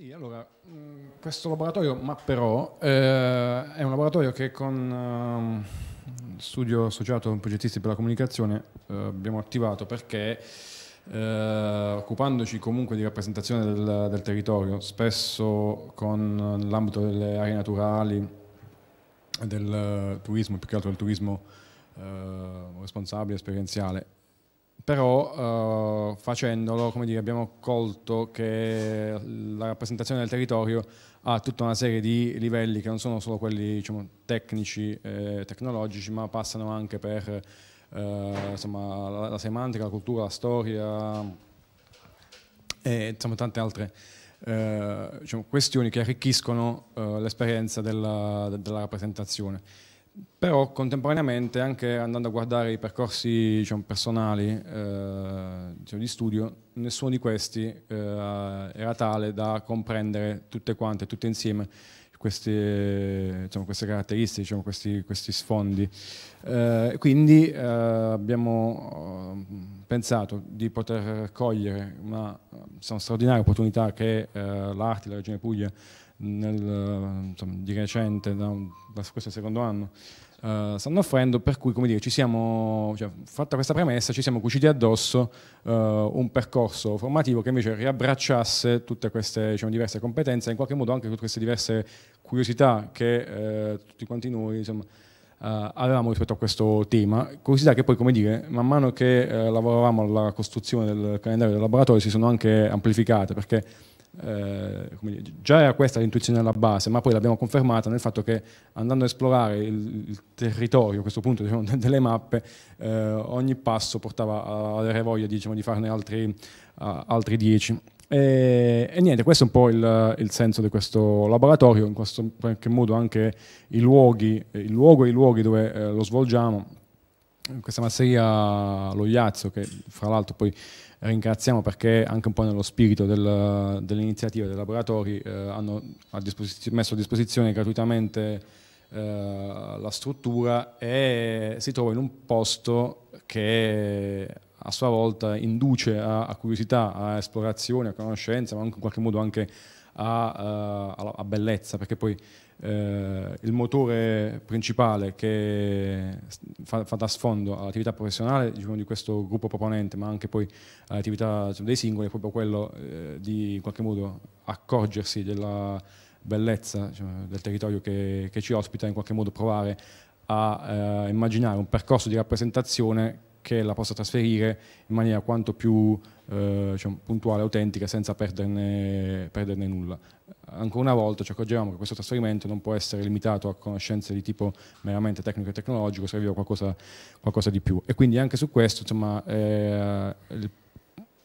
Sì, allora, questo laboratorio Mapperò eh, è un laboratorio che con eh, studio associato con progettisti per la comunicazione eh, abbiamo attivato perché eh, occupandoci comunque di rappresentazione del, del, territorio, spesso con l'ambito delle aree naturali, del turismo, più che altro del turismo eh, responsabile, esperienziale, però eh, facendolo dire, abbiamo colto che la rappresentazione del territorio ha tutta una serie di livelli che non sono solo quelli diciamo, tecnici e tecnologici, ma passano anche per eh, insomma, la, la, semantica, la cultura, la storia e insomma, tante altre eh, diciamo, questioni che arricchiscono l'esperienza della, della rappresentazione però contemporaneamente anche andando a guardare i percorsi diciamo, personali eh, diciamo, di studio, nessuno di questi eh, era tale da comprendere tutte quante, tutte insieme queste, diciamo, queste caratteristiche, diciamo, questi, questi, sfondi. Eh, quindi eh, abbiamo eh, pensato di poter cogliere una, una straordinaria opportunità che eh, l'Arti, la Regione Puglia, nel, insomma, di recente, da, da questo secondo anno, uh, stanno offrendo, per cui come dire, ci siamo, cioè, fatta questa premessa, ci siamo cuciti addosso uh, un percorso formativo che invece riabbracciasse tutte queste diciamo, diverse competenze in qualche modo anche tutte queste diverse curiosità che uh, tutti quanti noi insomma, avevamo rispetto a questo tema, curiosità che poi, come dire, man mano che lavoravamo alla costruzione del calendario del laboratorio si sono anche amplificate, perché eh, dire, già era questa l'intuizione alla base, ma poi l'abbiamo confermata nel fatto che andando a esplorare il, il territorio, a questo punto diciamo, delle mappe, eh, ogni passo portava a avere voglia diciamo, di farne altri, uh, altri dieci. E, e, niente, questo è un po' il, il, senso di questo laboratorio, in questo qualche modo anche i luoghi, il luogo e i luoghi dove eh, lo svolgiamo. Questa masseria Lo Iazzo, che fra l'altro poi ringraziamo perché anche un po' nello spirito del, dell'iniziativa dei laboratori eh, hanno a messo a disposizione gratuitamente eh, la struttura e si trova in un posto che a sua volta induce a, a curiosità, a esplorazione, a conoscenza, ma anche in qualche modo anche a, a, a bellezza, perché poi eh, il motore principale che fa, fa da sfondo all'attività professionale diciamo, di questo gruppo proponente, ma anche poi all'attività diciamo, dei singoli, è proprio quello eh, di in qualche modo accorgersi della bellezza diciamo, del territorio che, che, ci ospita, in qualche modo provare a eh, immaginare un percorso di rappresentazione che la possa trasferire in maniera quanto più eh, diciamo, puntuale, autentica, senza perderne, perderne, nulla. Ancora una volta ci accorgevamo che questo trasferimento non può essere limitato a conoscenze di tipo meramente tecnico e tecnologico, serviva qualcosa, qualcosa di più. E quindi anche su questo insomma, eh, il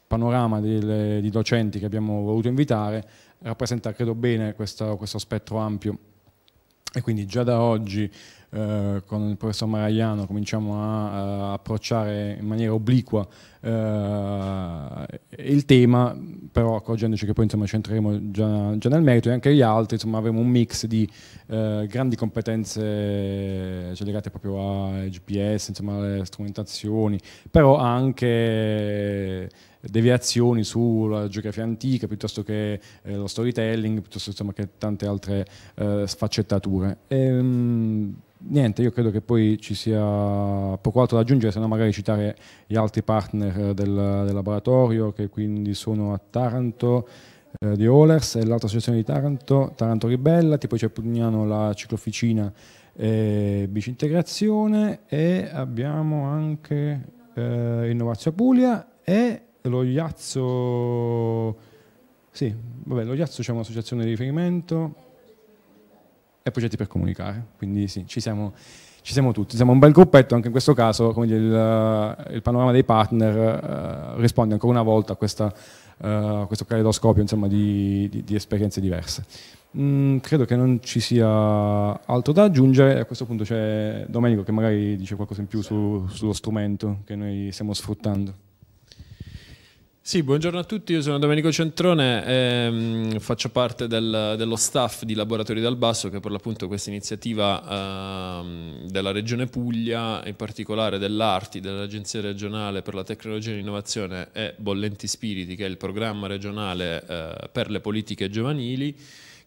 panorama delle, di docenti che abbiamo voluto invitare rappresenta, credo bene, questo, questo spettro ampio e quindi già da oggi eh, con il professor Maragliano cominciamo a, a approcciare in maniera obliqua eh, il tema, però accorgendoci che poi insomma, ci entreremo già, già, nel merito e anche gli altri insomma, avremo un mix di eh, grandi competenze cioè, legate proprio a GPS, insomma, alle strumentazioni, però anche deviazioni sulla geografia antica piuttosto che eh, lo storytelling, piuttosto insomma, che tante altre eh, sfaccettature. Ehm, niente, io credo che poi ci sia poco altro da aggiungere, se no magari citare gli altri partner del, del laboratorio che quindi sono a Taranto eh, di Olers e l'altra associazione di Taranto, Taranto Ribellati, poi c'è Pugnano la ciclofficina e bici integrazione e abbiamo anche eh, Innovazio Puglia e lo Iazzo, sì, vabbè, lo Iazzo c'è un'associazione di riferimento e progetti per comunicare. Quindi sì, ci siamo, ci siamo tutti. Siamo un bel gruppetto, anche in questo caso il, il, panorama dei partner uh, risponde ancora una volta a, questa, uh, a questo caleidoscopio di, di, di, esperienze diverse. Mm, credo che non ci sia altro da aggiungere, a questo punto c'è Domenico che magari dice qualcosa in più su, sullo strumento che noi stiamo sfruttando. Sì, buongiorno a tutti, io sono Domenico Centrone, ehm, faccio parte del, dello staff di Laboratori dal Basso che per l'appunto questa iniziativa ehm, della Regione Puglia, in particolare dell'Arti, dell'Agenzia regionale per la tecnologia e l'innovazione e Bollenti Spiriti, che è il programma regionale eh, per le politiche giovanili,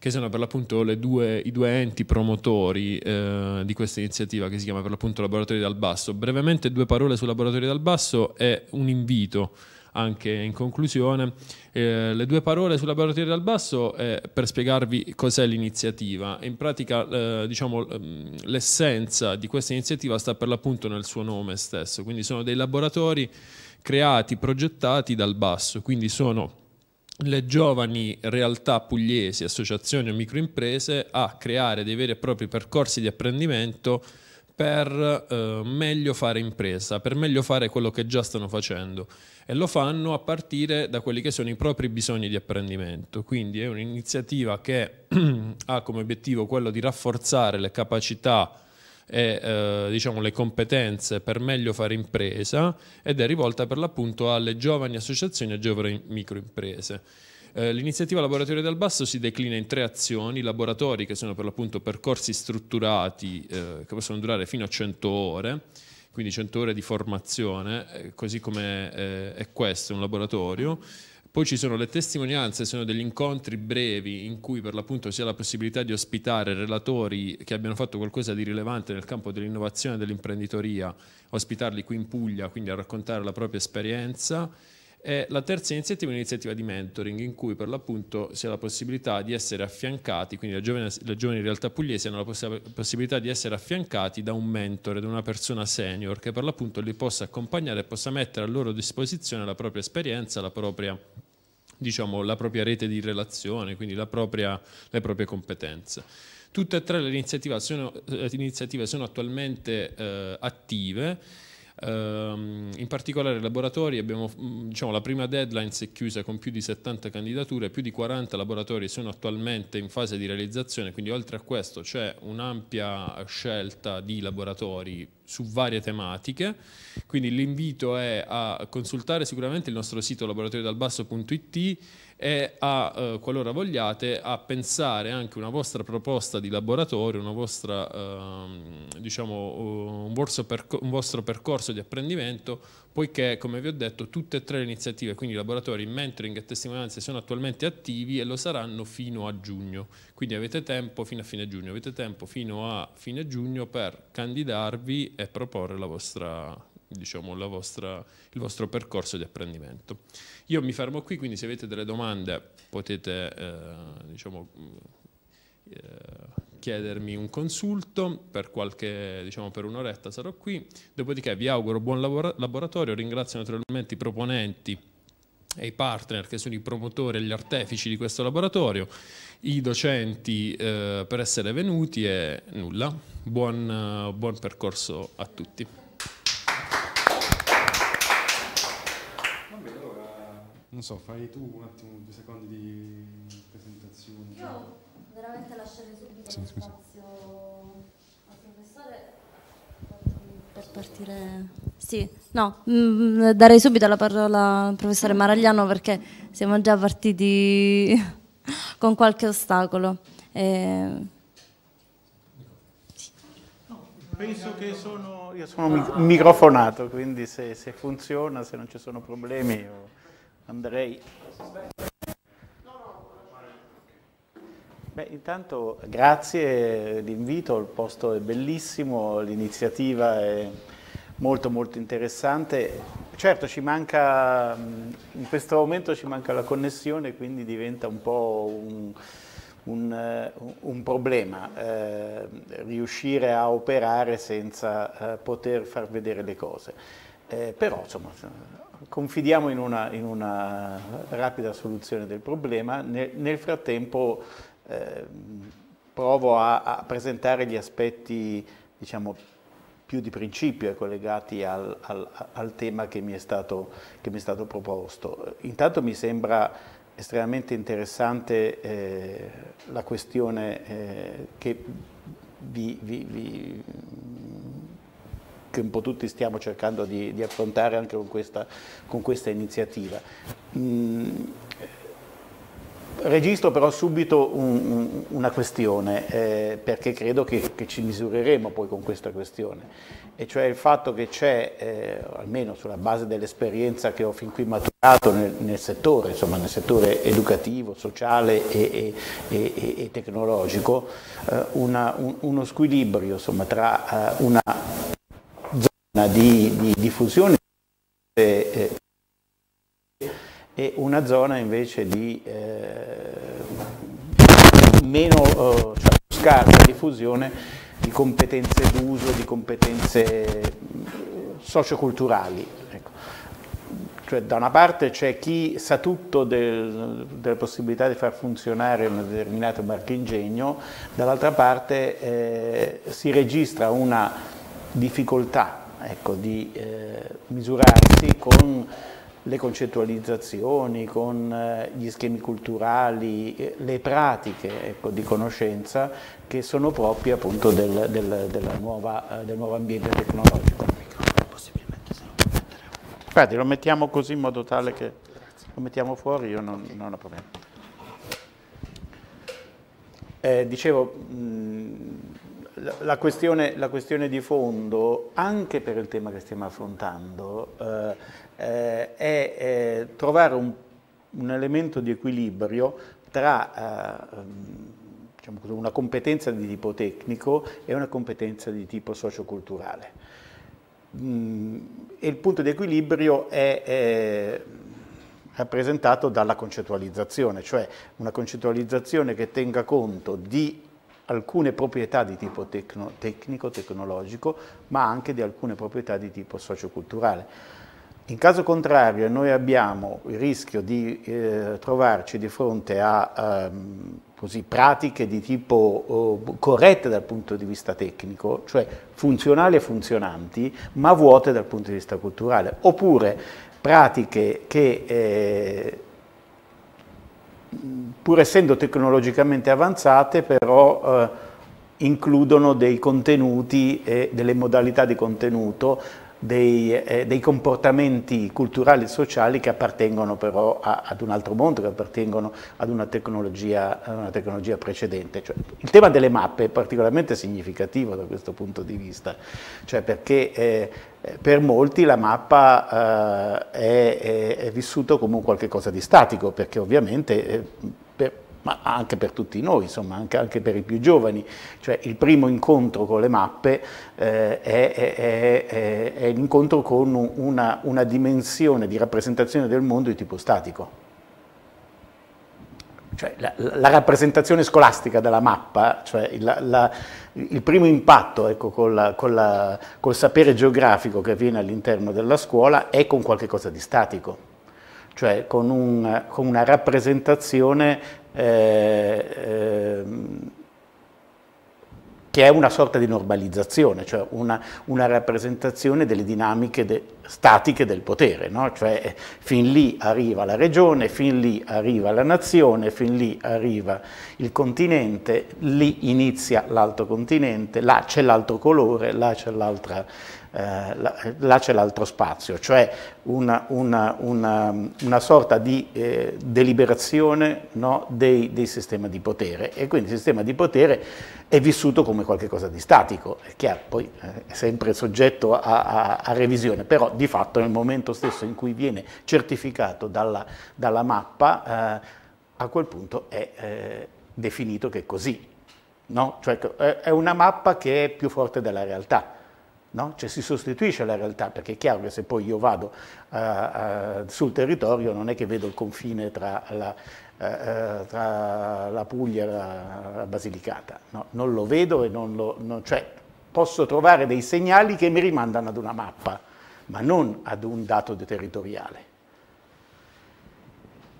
che sono per l'appunto i due enti promotori eh, di questa iniziativa che si chiama per l'appunto Laboratori dal Basso. Brevemente due parole su Laboratori dal Basso e un invito anche in conclusione. Eh, le due parole sulla baroteria dal basso eh, per spiegarvi cos'è l'iniziativa. In pratica eh, diciamo, ehm, l'essenza di questa iniziativa sta per l'appunto nel suo nome stesso, quindi sono dei laboratori creati, progettati dal basso, quindi sono le giovani realtà pugliesi, associazioni o microimprese a creare dei veri e propri percorsi di apprendimento per eh, meglio fare impresa, per meglio fare quello che già stanno facendo e lo fanno a partire da quelli che sono i propri bisogni di apprendimento. Quindi è un'iniziativa che ha come obiettivo quello di rafforzare le capacità e eh, diciamo, le competenze per meglio fare impresa ed è rivolta per l'appunto alle giovani associazioni e giovani microimprese. Eh, l'iniziativa Laboratorio del Basso si declina in tre azioni, laboratori che sono per l'appunto percorsi strutturati eh, che possono durare fino a 100 ore, quindi 100 ore di formazione, eh, così come eh, è questo, un laboratorio. Poi ci sono le testimonianze, sono degli incontri brevi in cui per l'appunto si ha la possibilità di ospitare relatori che abbiano fatto qualcosa di rilevante nel campo dell'innovazione e dell'imprenditoria, ospitarli qui in Puglia, quindi a raccontare la propria esperienza e la terza iniziativa è un'iniziativa di mentoring in cui per l'appunto si ha la possibilità di essere affiancati, quindi le giovani, le giovani realtà pugliesi hanno la poss possibilità di essere affiancati da un mentore, da una persona senior che per l'appunto li possa accompagnare e possa mettere a loro disposizione la propria esperienza, la propria, diciamo, la propria rete di relazione, quindi propria, le proprie competenze. Tutte e tre le iniziative sono, le iniziative sono attualmente eh, attive in particolare laboratori abbiamo, mm, diciamo, la prima deadline si è chiusa con più di 70 candidature, più di 40 laboratori sono attualmente in fase di realizzazione, quindi oltre a questo c'è un'ampia scelta di laboratori su varie tematiche, quindi l'invito è a consultare sicuramente il nostro sito laboratoriodalbasso.it e a, eh, qualora vogliate, a pensare anche una vostra proposta di laboratorio, vostra, eh, diciamo, un, vostro un vostro percorso di apprendimento, poiché, come vi ho detto, tutte e tre le iniziative, quindi laboratori, mentoring e testimonianze, sono attualmente attivi e lo saranno fino a giugno. Quindi avete tempo fino a fine giugno, avete tempo fino a fine giugno per candidarvi e proporre la vostra diciamo, vostra, il vostro percorso di apprendimento. Io mi fermo qui, quindi se avete delle domande potete eh, diciamo, eh, chiedermi un consulto per, qualche, diciamo, per un'oretta sarò qui, dopodiché vi auguro buon laboratorio, ringrazio naturalmente i proponenti e i partner che sono i promotori e gli artefici di questo laboratorio, i docenti eh, per essere venuti e nulla, buon, buon percorso a tutti. Non so, fai tu un attimo due secondi di presentazione. Io veramente lascerei subito sì, spazio al professore per partire. Sì, no, mh, mm, darei subito la parola al professore Maragliano perché siamo già partiti con qualche ostacolo. E... Penso che sono, io sono microfonato, quindi se, se funziona, se non ci sono problemi... Io... Andrei. Beh, intanto grazie l'invito, il posto è bellissimo, l'iniziativa è molto molto interessante. Certo ci manca, in questo momento ci manca la connessione, quindi diventa un po' un, un, un problema eh, riuscire a operare senza eh, poter far vedere le cose. Eh, però insomma confidiamo in una, in una, rapida soluzione del problema, nel, nel frattempo eh, provo a, a, presentare gli aspetti diciamo, più di principio collegati al, al, al tema che mi, stato, che mi, è stato, proposto. Intanto mi sembra estremamente interessante eh, la questione eh, che vi, vi, vi che un po' tutti stiamo cercando di, di affrontare anche con questa, con questa iniziativa. Mm, registro però subito un, un, una questione, eh, perché credo che, che, ci misureremo poi con questa questione, e cioè il fatto che c'è, eh, almeno sulla base dell'esperienza che ho fin qui maturato nel, nel, settore, insomma nel settore educativo, sociale e, e, e, e tecnologico, eh, una, un, uno squilibrio insomma, tra eh, una di, di diffusione eh, e una zona invece di eh, meno cioè, scarsa diffusione di competenze d'uso, di competenze socioculturali. Ecco. Cioè, da una parte c'è chi sa tutto del, delle possibilità di far funzionare un determinato marchingegno, dall'altra parte eh, si registra una difficoltà ecco, di eh, misurarsi con le concettualizzazioni, con eh, gli schemi culturali, eh, le pratiche ecco, di conoscenza che sono proprie appunto del, del, nuova, eh, del nuovo ambiente tecnologico. Guardi, lo mettiamo così in modo tale che lo mettiamo fuori, io non, non ho problema. Eh, dicevo, mh, la, questione, la, questione, di fondo, anche per il tema che stiamo affrontando, eh, eh, è trovare un, un, elemento di equilibrio tra eh, diciamo così, una competenza di tipo tecnico e una competenza di tipo socioculturale. Mm, e il punto di equilibrio è, è rappresentato dalla concettualizzazione, cioè una concettualizzazione che tenga conto di alcune proprietà di tipo tecno, tecnico, tecnologico, ma anche di alcune proprietà di tipo socioculturale. In caso contrario noi abbiamo il rischio di eh, trovarci di fronte a ehm, così, pratiche di tipo oh, corrette dal punto di vista tecnico, cioè funzionali e funzionanti, ma vuote dal punto di vista culturale, oppure pratiche che eh, pur essendo tecnologicamente avanzate, però eh, includono dei contenuti e delle modalità di contenuto dei, eh, dei, comportamenti culturali e sociali che appartengono però a, ad un altro mondo, che appartengono ad una tecnologia, ad una tecnologia precedente. Cioè, il tema delle mappe è particolarmente significativo da questo punto di vista, cioè perché eh, per molti la mappa eh, è, è, vissuta come un qualche cosa di statico, perché ovviamente eh, per, ma anche per tutti noi, insomma, anche, anche, per i più giovani. Cioè il primo incontro con le mappe eh, è, è, è, è, l'incontro con una, una dimensione di rappresentazione del mondo di tipo statico. Cioè, la, la, rappresentazione scolastica della mappa, cioè la, la, il primo impatto ecco, col, col, col sapere geografico che avviene all'interno della scuola è con qualcosa di statico cioè con, un, con una rappresentazione eh, eh, che è una sorta di normalizzazione, cioè una, una rappresentazione delle dinamiche de, statiche del potere, no? cioè fin lì arriva la regione, fin lì arriva la nazione, fin lì arriva il continente, lì inizia l'altro continente, là c'è l'altro colore, là c'è l'altra eh, là c'è l'altro spazio, cioè una, una, una, una sorta di eh, deliberazione no, dei, dei sistemi di potere e quindi il sistema di potere è vissuto come qualcosa di statico, è chiaro, poi eh, è sempre soggetto a, a, a, revisione, però di fatto nel momento stesso in cui viene certificato dalla, dalla mappa, eh, a quel punto è eh, definito che è così, no? cioè è una mappa che è più forte della realtà. No? Cioè si sostituisce alla realtà, perché è chiaro che se poi io vado uh, uh, sul territorio non è che vedo il confine tra la, uh, tra la Puglia e la, la Basilicata, no? non lo vedo e non lo... Non, cioè posso trovare dei segnali che mi rimandano ad una mappa, ma non ad un dato territoriale.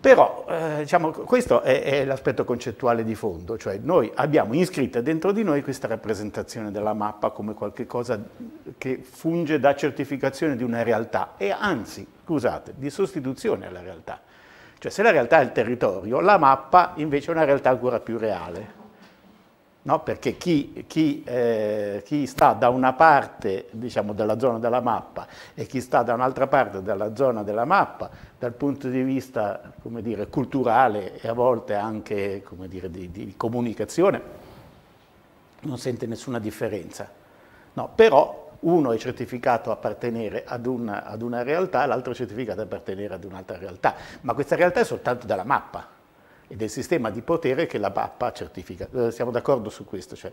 Però eh, diciamo, questo è, è l'aspetto concettuale di fondo, cioè noi abbiamo iscritta dentro di noi questa rappresentazione della mappa come qualcosa che funge da certificazione di una realtà e anzi, scusate, di sostituzione alla realtà. Cioè se la realtà è il territorio, la mappa invece è una realtà ancora più reale. No? perché chi, chi, eh, chi, sta da una parte diciamo, della zona della mappa e chi sta da un'altra parte della zona della mappa, dal punto di vista dire, culturale e a volte anche dire, di, di, comunicazione, non sente nessuna differenza. No, però uno è certificato appartenere ad una, ad una realtà, l'altro è certificato appartenere ad un'altra realtà, ma questa realtà è soltanto della mappa e del sistema di potere che la mappa certifica. Eh, siamo d'accordo su questo? Cioè.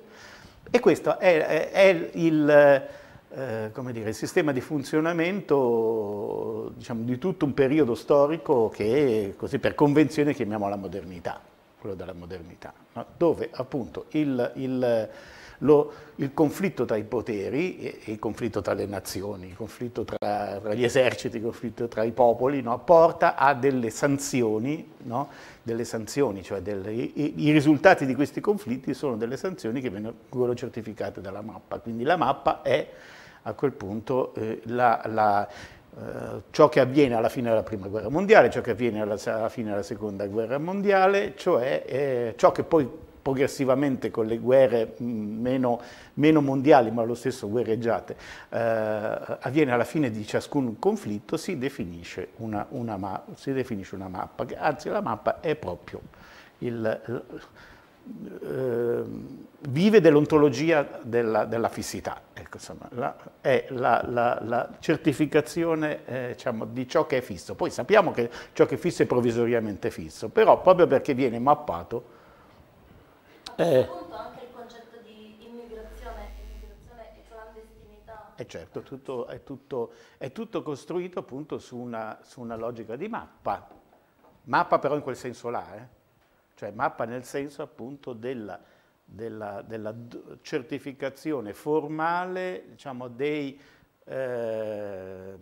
E questo è, è il, eh, dire, il, sistema di funzionamento diciamo, di tutto un periodo storico che così per convenzione chiamiamo la modernità, quello della modernità, no? dove appunto il, il lo, il conflitto tra i poteri, e, il conflitto tra le nazioni, il conflitto tra, tra gli eserciti, il conflitto tra i popoli, no, porta a delle sanzioni, no, delle sanzioni cioè delle, i, i, risultati di questi conflitti sono delle sanzioni che vengono certificate dalla mappa. Quindi la mappa è a quel punto eh, la, la Uh, ciò che avviene alla fine della prima guerra mondiale, ciò che avviene alla, alla fine della seconda guerra mondiale, cioè eh, ciò che poi progressivamente con le guerre meno, meno mondiali, ma lo stesso guerreggiate, eh, avviene alla fine di ciascun conflitto, si definisce una, una, si definisce una mappa, anzi la mappa è proprio il, eh, vive dell'ontologia della, della, fissità, ecco, insomma, la, è la, la, la certificazione eh, diciamo, di ciò che è fisso. Poi sappiamo che ciò che è fisso è provvisoriamente fisso, però proprio perché viene mappato eh. anche il concetto di immigrazione, immigrazione e clandestinità. E eh certo, tutto, è, tutto, è, tutto, costruito appunto su una, su una, logica di mappa, mappa però in quel senso là, eh? cioè mappa nel senso appunto della, della, della certificazione formale diciamo, dei, eh,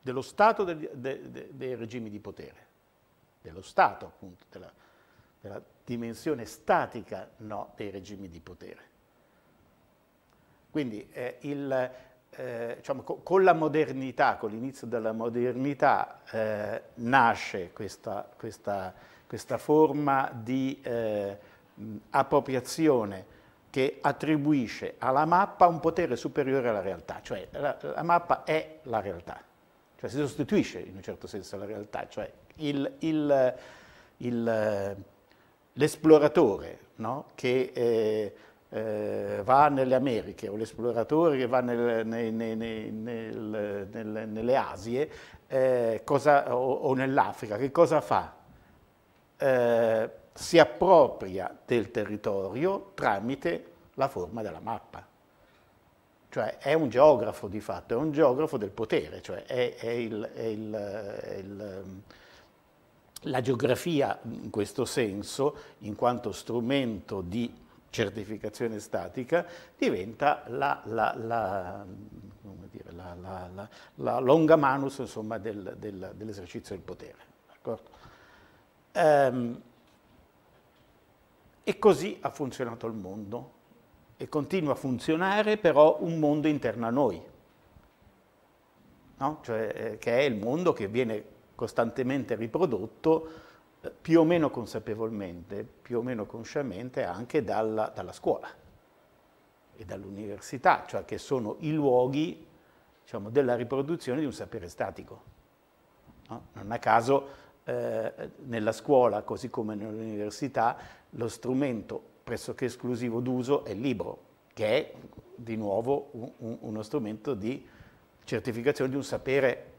dello Stato dei, dei, dei regimi di potere, dello Stato appunto, della, della dimensione statica no, dei regimi di potere. Quindi eh, il, eh, diciamo, co con la modernità, con l'inizio della modernità, eh, nasce questa, questa, questa, forma di eh, appropriazione che attribuisce alla mappa un potere superiore alla realtà, cioè la, la mappa è la realtà, cioè si sostituisce in un certo senso alla realtà, cioè il, il, il l'esploratore no? che eh, eh, va nelle Americhe o l'esploratore che va nel, nel, nel, nelle Asie eh, cosa, o, o nell'Africa, che cosa fa? Eh, si appropria del territorio tramite la forma della mappa. Cioè è un geografo di fatto, è un geografo del potere, cioè è, è il, è il, è il la geografia in questo senso, in quanto strumento di certificazione statica, diventa la, la, la, dire, la longa manus insomma, del, del, dell'esercizio del potere. Ehm, e così ha funzionato il mondo e continua a funzionare però un mondo interno a noi, no? cioè, eh, che è il mondo che viene costantemente riprodotto eh, più o meno consapevolmente, più o meno consciamente anche dalla, dalla scuola e dall'università, cioè che sono i luoghi diciamo, della riproduzione di un sapere statico. No? Non a caso eh, nella scuola, così come nell'università, lo strumento pressoché esclusivo d'uso è il libro, che è di nuovo un, un, uno strumento di certificazione di un sapere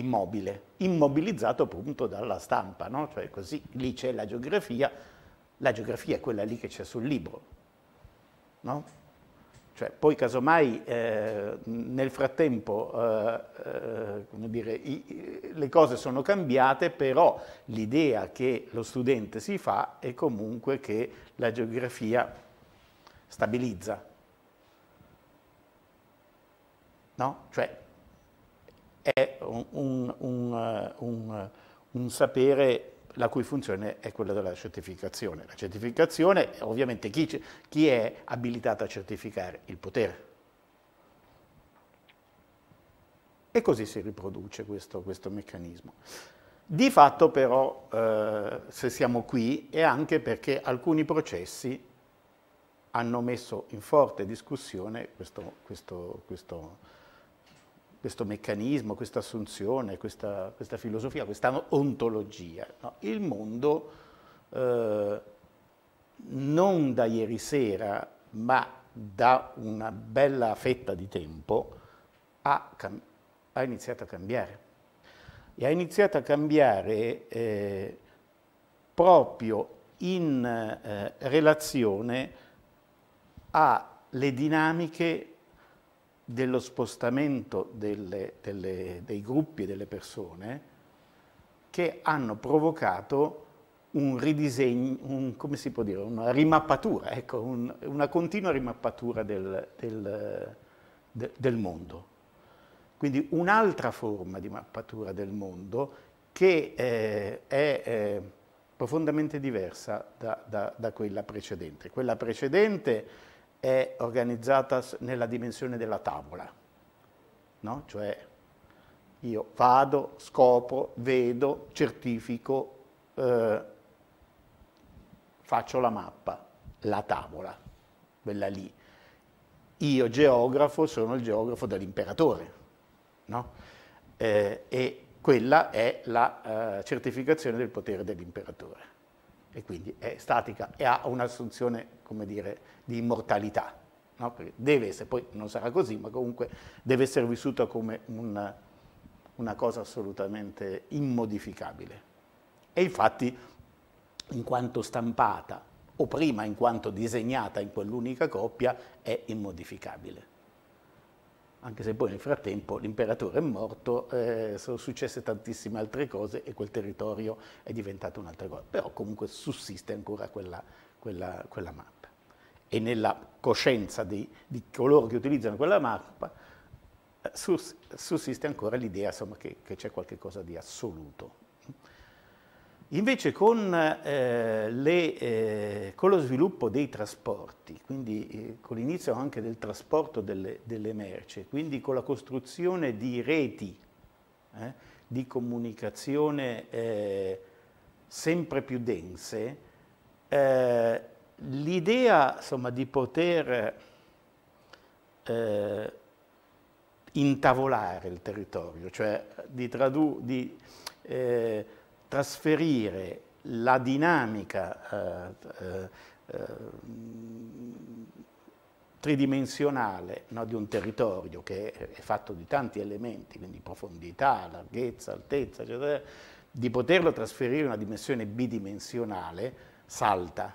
immobile, immobilizzato appunto dalla stampa, no? cioè così lì c'è la geografia, la geografia è quella lì che c'è sul libro, no? Cioè, poi casomai eh, nel frattempo eh, eh, dire, i, le cose sono cambiate, però l'idea che lo studente si fa è comunque che la geografia stabilizza. No? Cioè, è un, un, un, un, sapere la cui funzione è quella della certificazione. La certificazione, ovviamente, chi, chi è abilitato a certificare? Il potere. E così si riproduce questo, questo meccanismo. Di fatto però, eh, se siamo qui, è anche perché alcuni processi hanno messo in forte discussione questo, questo, questo, questo meccanismo, questa assunzione, questa, questa, filosofia, questa ontologia. No? Il mondo, eh, non da ieri sera, ma da una bella fetta di tempo, ha, ha iniziato a cambiare e ha iniziato a cambiare eh, proprio in eh, relazione alle dinamiche dello spostamento delle, delle, dei gruppi e delle persone che hanno provocato un ridisegno, un, come si può dire, una rimappatura, ecco, un, una continua rimappatura del, del, de, del mondo. Quindi un'altra forma di mappatura del mondo che eh, è eh, profondamente diversa da, da, da, quella precedente. Quella precedente è organizzata nella dimensione della tavola, no? cioè io vado, scopro, vedo, certifico, eh, faccio la mappa, la tavola, quella lì. Io geografo sono il geografo dell'imperatore, no? eh, e quella è la uh, certificazione del potere dell'imperatore e quindi è statica e ha un'assunzione, come dire, di immortalità. No? deve essere, poi non sarà così, ma comunque deve essere vissuta come una, una cosa assolutamente immodificabile. E infatti, in quanto stampata, o prima in quanto disegnata in quell'unica coppia, è immodificabile anche se poi nel frattempo l'imperatore è morto, eh, sono successe tantissime altre cose e quel territorio è diventato un'altra cosa, però comunque sussiste ancora quella, quella, quella mappa. E nella coscienza di, di, coloro che utilizzano quella mappa eh, sussiste ancora l'idea che, che c'è qualcosa di assoluto. Invece con, eh, le, eh, con, lo sviluppo dei trasporti, quindi eh, con l'inizio anche del trasporto delle, delle, merci, quindi con la costruzione di reti eh, di comunicazione eh, sempre più dense, eh, l'idea di poter intavolare il territorio, cioè di, tradu- di trasferire la dinamica eh, eh, eh, tridimensionale no, di un territorio che è, fatto di tanti elementi, quindi profondità, larghezza, altezza, eccetera, di poterlo trasferire in una dimensione bidimensionale salta,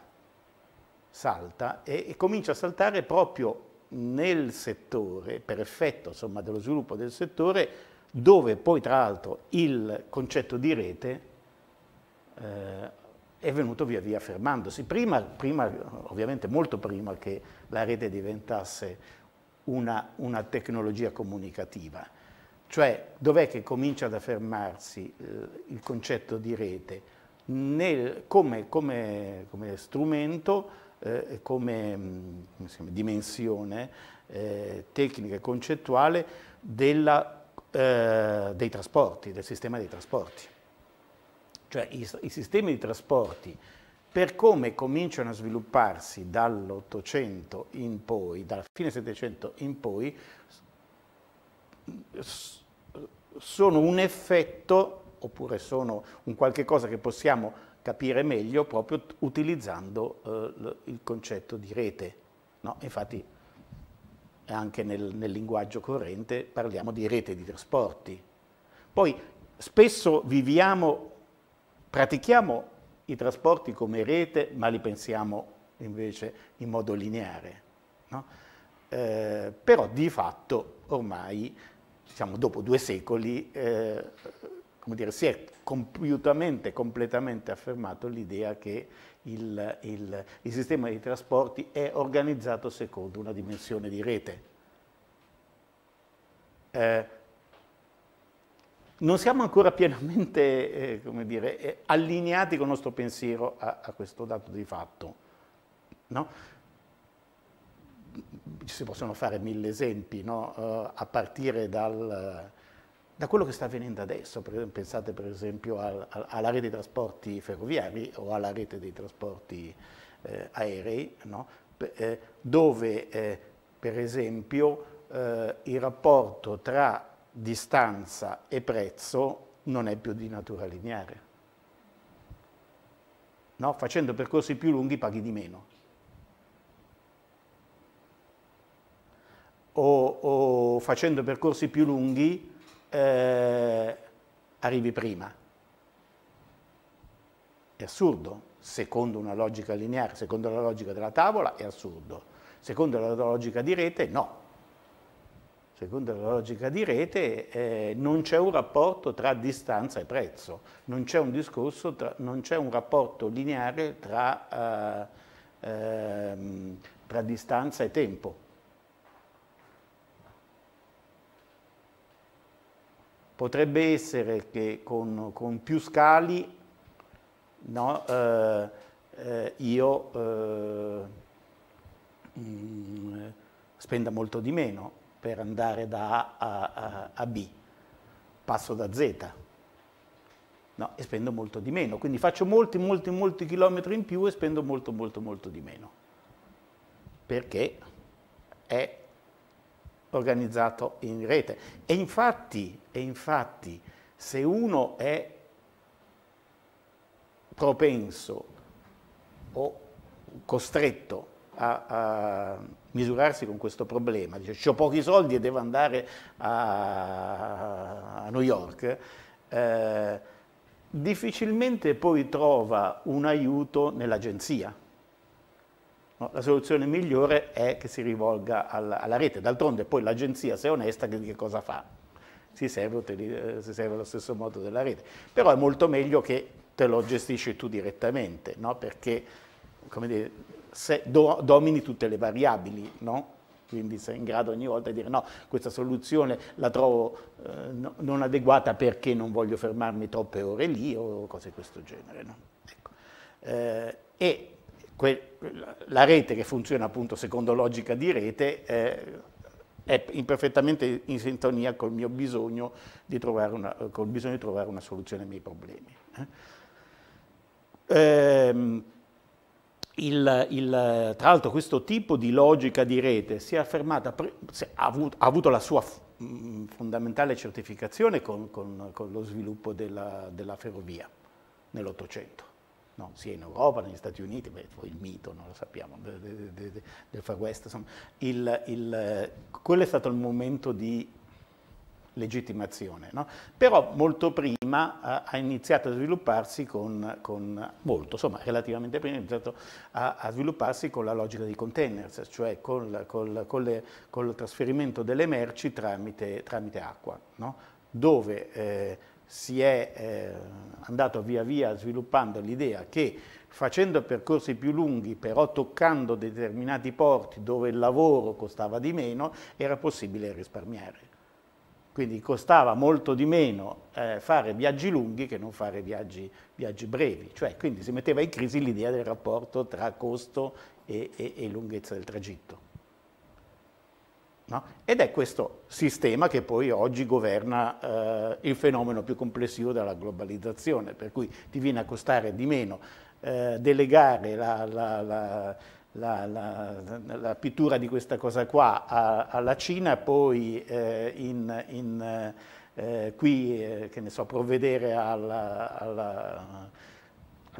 salta e, e comincia a saltare proprio nel settore, per effetto insomma, dello sviluppo del settore, dove poi tra l'altro il concetto di rete eh, è venuto via via fermandosi. Prima, prima, ovviamente molto prima che la rete diventasse una, una tecnologia comunicativa. Cioè, dov'è che comincia ad affermarsi eh, il concetto di rete? Nel, come, come, come, strumento, eh, come, come chiama, dimensione eh, tecnica e concettuale della, eh, dei trasporti, del sistema dei trasporti cioè i, i sistemi di trasporti, per come cominciano a svilupparsi dall'Ottocento in poi, dal fine Settecento in poi, sono un effetto, oppure sono un qualche cosa che possiamo capire meglio proprio utilizzando eh, il concetto di rete. No? Infatti anche nel, nel linguaggio corrente parliamo di rete di trasporti. Poi spesso viviamo Pratichiamo i trasporti come rete, ma li pensiamo invece in modo lineare. No? Eh, però di fatto ormai, diciamo, dopo due secoli, eh, dire, si è compiutamente, completamente affermato l'idea che il, il, il sistema dei trasporti è organizzato secondo una dimensione di rete. Eh, non siamo ancora pienamente eh, dire, eh, allineati con il nostro pensiero a, a questo dato di fatto. No? Si possono fare mille esempi, no? uh, a partire dal, da quello che sta avvenendo adesso. Pensate per esempio al, alla rete dei trasporti ferroviari o alla rete dei trasporti eh, aerei, no? eh, dove eh, per esempio il rapporto tra distanza e prezzo non è più di natura lineare. No? Facendo percorsi più lunghi paghi di meno. O, o facendo percorsi più lunghi eh, arrivi prima. È assurdo, secondo una logica lineare, secondo la logica della tavola è assurdo, secondo la logica di rete no. Secondo la logica di rete eh, non c'è un rapporto tra distanza e prezzo, non c'è un discorso, tra, non c'è un rapporto lineare tra, eh, eh, tra distanza e tempo. Potrebbe essere che con, con più scali no, eh, eh, io eh, mh, mm, spenda molto di meno per andare da A a, a B, passo da Z. No, e spendo molto di meno, quindi faccio molti, molti, molti chilometri in più e spendo molto, molto, molto di meno, perché è organizzato in rete. E infatti, e infatti se uno è propenso o costretto a, a misurarsi con questo problema, dice ho pochi soldi e devo andare a, a New York, eh, difficilmente poi trova un aiuto nell'agenzia No, la soluzione migliore è che si rivolga alla, alla rete. D'altronde poi l'agenzia, se è onesta, che cosa fa? Si serve, eh, si serve allo stesso modo della rete. Però è molto meglio che te lo gestisci tu direttamente, no? perché dire, se do, domini tutte le variabili, no? quindi sei in grado ogni volta di dire no, questa soluzione la trovo eh, no, non adeguata perché non voglio fermarmi troppe ore lì o cose di questo genere. No? Ecco. Eh, e la rete che funziona appunto secondo logica di rete eh, è in perfettamente in sintonia col mio bisogno di trovare una, bisogno di trovare una soluzione ai miei problemi. Eh. Ehm, il, il, tra l'altro questo tipo di logica di rete si è affermata, ha avuto, ha avuto la sua fondamentale certificazione con, con, con lo sviluppo della, della ferrovia nell'Ottocento. No, sia in Europa, negli Stati Uniti, beh, il mito, non lo sappiamo, de, de, de, del Far West, insomma, il, quello è stato il momento di legittimazione, no? però molto prima ha, ha iniziato a svilupparsi con, con, molto, insomma relativamente prima ha iniziato a, a svilupparsi con la logica dei containers, cioè col, col, col, le, col trasferimento delle merci tramite, tramite acqua, no? dove eh, si è eh, andato via via sviluppando l'idea che facendo percorsi più lunghi, però toccando determinati porti dove il lavoro costava di meno, era possibile risparmiare. Quindi costava molto di meno eh, fare viaggi lunghi che non fare viaggi, viaggi, brevi. Cioè, quindi si metteva in crisi l'idea del rapporto tra costo e, e, e lunghezza del tragitto. No? Ed è questo sistema che poi oggi governa eh, il fenomeno più complessivo della globalizzazione, per cui ti viene a costare di meno eh, delegare la, la, la, la, pittura di questa cosa qua a, alla Cina, poi eh, in, in, eh, qui, eh, che ne so, provvedere alla, alla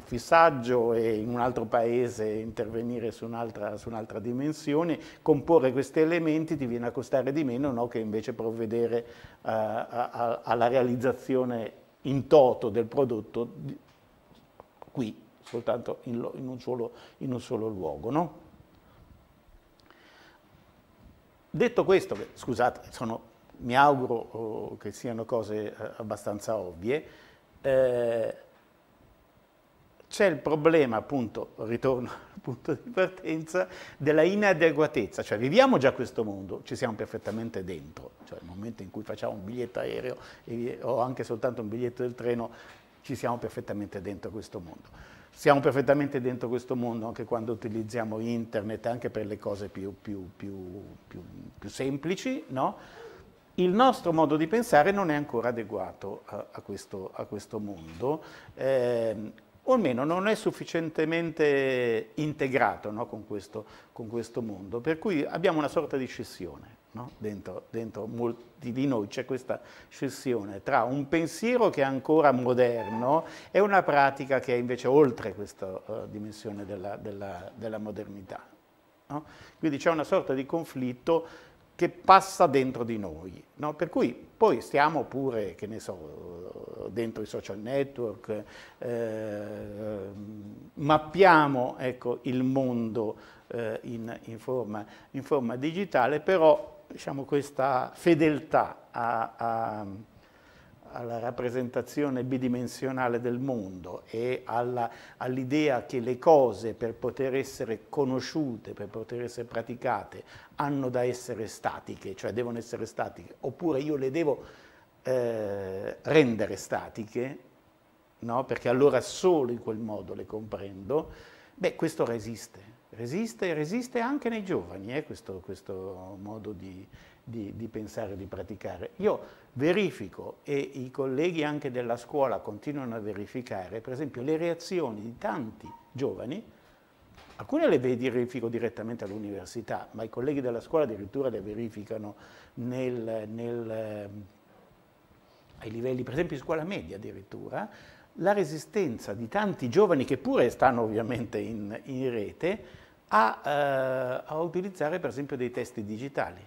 fissaggio e in un altro paese intervenire su un'altra, su un'altra dimensione, comporre questi elementi ti viene a costare di meno no? che invece provvedere uh, a, a, alla realizzazione in toto del prodotto qui, soltanto in, in, un, solo, in un, solo, luogo. No? Detto questo, scusate, sono, mi auguro oh, che siano cose eh, abbastanza ovvie, eh, c'è il problema, appunto, ritorno al punto di partenza, della inadeguatezza, cioè viviamo già questo mondo, ci siamo perfettamente dentro, cioè nel momento in cui facciamo un biglietto aereo o anche soltanto un biglietto del treno, ci siamo perfettamente dentro questo mondo. Siamo perfettamente dentro questo mondo anche quando utilizziamo internet, anche per le cose più, più, più, più semplici, no? il nostro modo di pensare non è ancora adeguato a, a, questo, a questo, mondo, eh, o almeno non è sufficientemente integrato no, con, questo, con, questo, mondo, per cui abbiamo una sorta di scissione. No? Dentro, dentro, molti di noi c'è questa scissione tra un pensiero che è ancora moderno e una pratica che è invece oltre questa uh, dimensione della, della, della modernità. No? Quindi c'è una sorta di conflitto che passa dentro di noi. No? Per cui poi stiamo pure, che ne so, dentro i social network, eh, mappiamo ecco, il mondo eh, in, in, forma, in, forma, digitale, però diciamo, questa fedeltà a, a alla rappresentazione bidimensionale del mondo e all'idea che le cose per poter essere conosciute, per poter essere praticate, hanno da essere statiche, cioè devono essere statiche, oppure io le devo eh, rendere statiche, no? perché allora solo in quel modo le comprendo, beh, questo resiste. Resiste resiste anche nei giovani, eh, questo, questo modo di, di, di pensare, di praticare. Io verifico e i colleghi anche della scuola continuano a verificare, per esempio, le reazioni di tanti giovani, alcune le verifico direttamente all'università, ma i colleghi della scuola addirittura le verificano nel, nel, ehm, ai livelli, per esempio in scuola media addirittura, la resistenza di tanti giovani che pure stanno ovviamente in, in rete a, eh, a utilizzare per esempio dei testi digitali.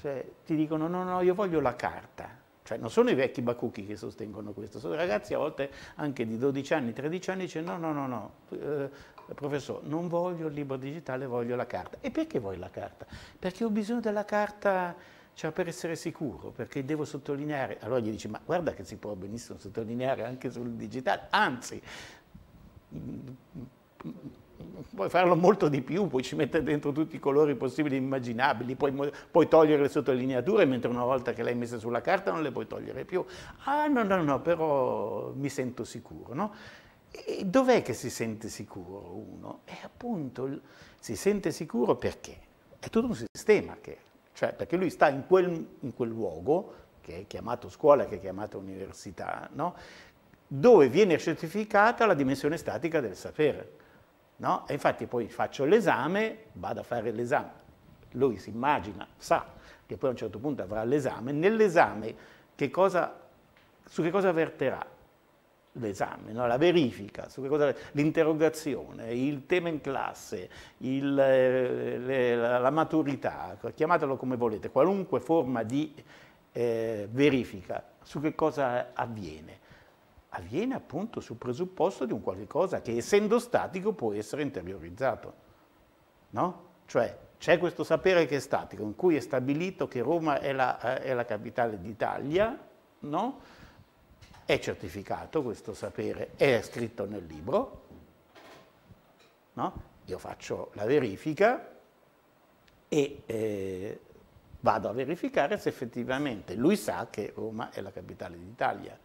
Cioè, ti dicono no, no, io voglio la carta. Cioè, non sono i vecchi bacucchi che sostengono questo, sono ragazzi a volte anche di 12 anni, 13 anni, dicono no, no, no, no, eh, professore, non voglio il libro digitale, voglio la carta. E perché vuoi la carta? Perché ho bisogno della carta cioè, per essere sicuro, perché devo sottolineare. Allora gli dici, ma guarda che si può benissimo sottolineare anche sul digitale, anzi, puoi farlo molto di più, puoi ci mettere dentro tutti i colori possibili e immaginabili, puoi, puoi, togliere le sottolineature, mentre una volta che le hai messe sulla carta non le puoi togliere più. Ah no, no, no, però mi sento sicuro, no? E dov'è che si sente sicuro uno? E appunto si sente sicuro perché? È tutto un sistema che, cioè perché lui sta in quel, in quel luogo, che è chiamato scuola, che è chiamato università, no? dove viene certificata la dimensione statica del sapere. No? E infatti poi faccio l'esame, vado a fare l'esame, lui si immagina, sa che poi a un certo punto avrà l'esame, nell'esame su che cosa verterà l'esame, no? la verifica, l'interrogazione, il tema in classe, il, le, la maturità, chiamatelo come volete, qualunque forma di eh, verifica, su che cosa avviene avviene appunto sul presupposto di un qualche cosa che essendo statico può essere interiorizzato. No? Cioè c'è questo sapere che è statico, in cui è stabilito che Roma è la, eh, è la capitale d'Italia, no? è certificato questo sapere, è scritto nel libro, no? io faccio la verifica e eh, vado a verificare se effettivamente lui sa che Roma è la capitale d'Italia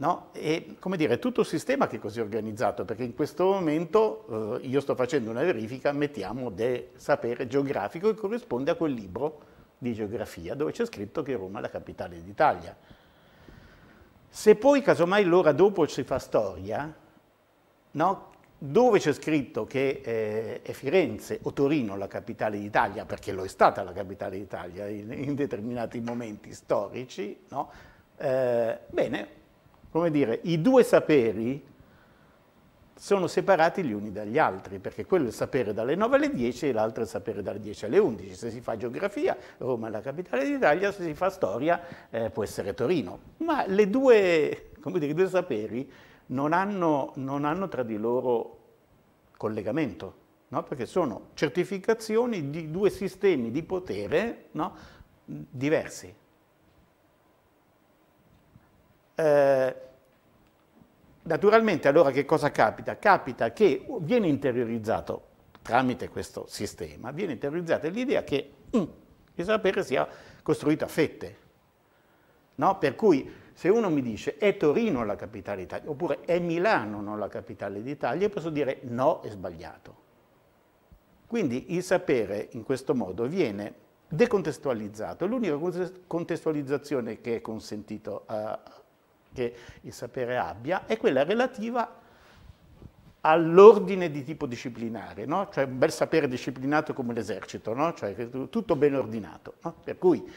No? E come dire, tutto il sistema che è così organizzato, perché in questo momento eh, io sto facendo una verifica, mettiamo del sapere geografico che corrisponde a quel libro di geografia dove c'è scritto che Roma è la capitale d'Italia. Se poi casomai l'ora dopo si fa storia, no? dove c'è scritto che eh, è Firenze o Torino la capitale d'Italia, perché lo è stata la capitale d'Italia in, in, determinati momenti storici, no? eh, bene, come dire, i due saperi sono separati gli uni dagli altri, perché quello è il sapere dalle 9 alle 10 e l'altro è il sapere dalle 10 alle 11. Se si fa geografia, Roma è la capitale d'Italia, se si fa storia eh, può essere Torino. Ma due, dire, i due saperi non hanno, non hanno, tra di loro collegamento, no? perché sono certificazioni di due sistemi di potere no? diversi. Eh, naturalmente allora che cosa capita? Capita che viene interiorizzato tramite questo sistema, viene interiorizzata l'idea che mm, il sapere sia costruito a fette. No? Per cui se uno mi dice è Torino la capitale d'Italia, oppure è Milano non la capitale d'Italia, posso dire no, è sbagliato. Quindi il sapere in questo modo viene decontestualizzato. L'unica contestualizzazione che è consentito uh, che il sapere abbia è quella relativa all'ordine di tipo disciplinare, no? cioè un bel sapere disciplinato come l'esercito, no? cioè tutto ben ordinato. No? Per cui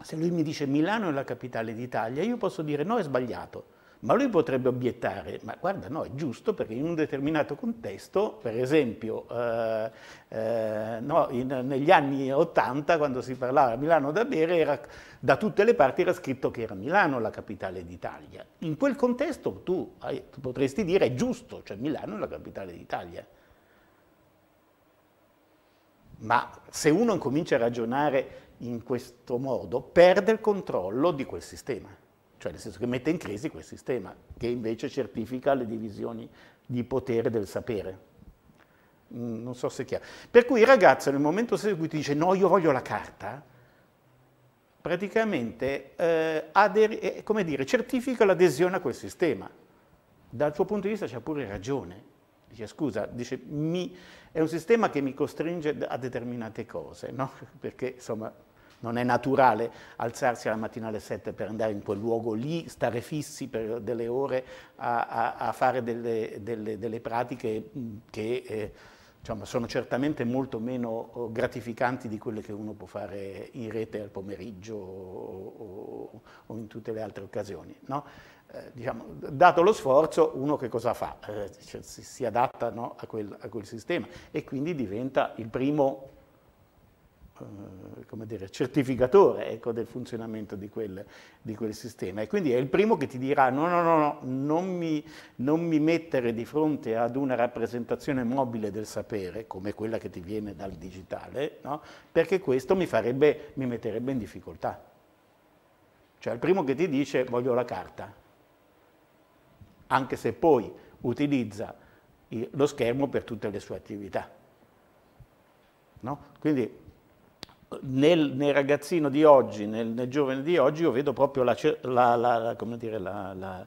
se lui mi dice Milano è la capitale d'Italia, io posso dire no, è sbagliato. Ma lui potrebbe obiettare, ma guarda no, è giusto perché in un determinato contesto, per esempio eh, eh, no, in, negli anni Ottanta, quando si parlava di Milano da bere, era, da tutte le parti era scritto che era Milano la capitale d'Italia. In quel contesto tu, tu potresti dire è giusto, cioè Milano è la capitale d'Italia. Ma se uno comincia a ragionare in questo modo, perde il controllo di quel sistema cioè nel senso che mette in crisi quel sistema, che invece certifica le divisioni di potere del sapere. Mm, non so se è chiaro. Per cui il ragazzo nel momento seguito dice no, io voglio la carta, praticamente eh, eh, come dire, certifica l'adesione a quel sistema. Dal suo punto di vista c'ha pure ragione. Dice scusa, dice, mi, è un sistema che mi costringe a determinate cose, no? perché insomma non è naturale alzarsi la mattina alle 7 per andare in quel luogo lì, stare fissi per delle ore a, a, a fare delle, delle, delle, pratiche che eh, diciamo, sono certamente molto meno oh, gratificanti di quelle che uno può fare in rete al pomeriggio o, o, o in tutte le altre occasioni. No? Eh, diciamo, dato lo sforzo, uno che cosa fa? Eh, cioè, si, si, adatta no, a, quel, a quel sistema e quindi diventa il primo dire, certificatore ecco, del funzionamento di quel, di quel, sistema. E quindi è il primo che ti dirà no, no, no, no non, mi, non mi mettere di fronte ad una rappresentazione mobile del sapere, come quella che ti viene dal digitale, no? perché questo mi, farebbe, mi metterebbe in difficoltà. Cioè il primo che ti dice voglio la carta, anche se poi utilizza lo schermo per tutte le sue attività. No? Quindi nel, nel, ragazzino di oggi, nel, nel, giovane di oggi, io vedo proprio la, la, la, dire, la,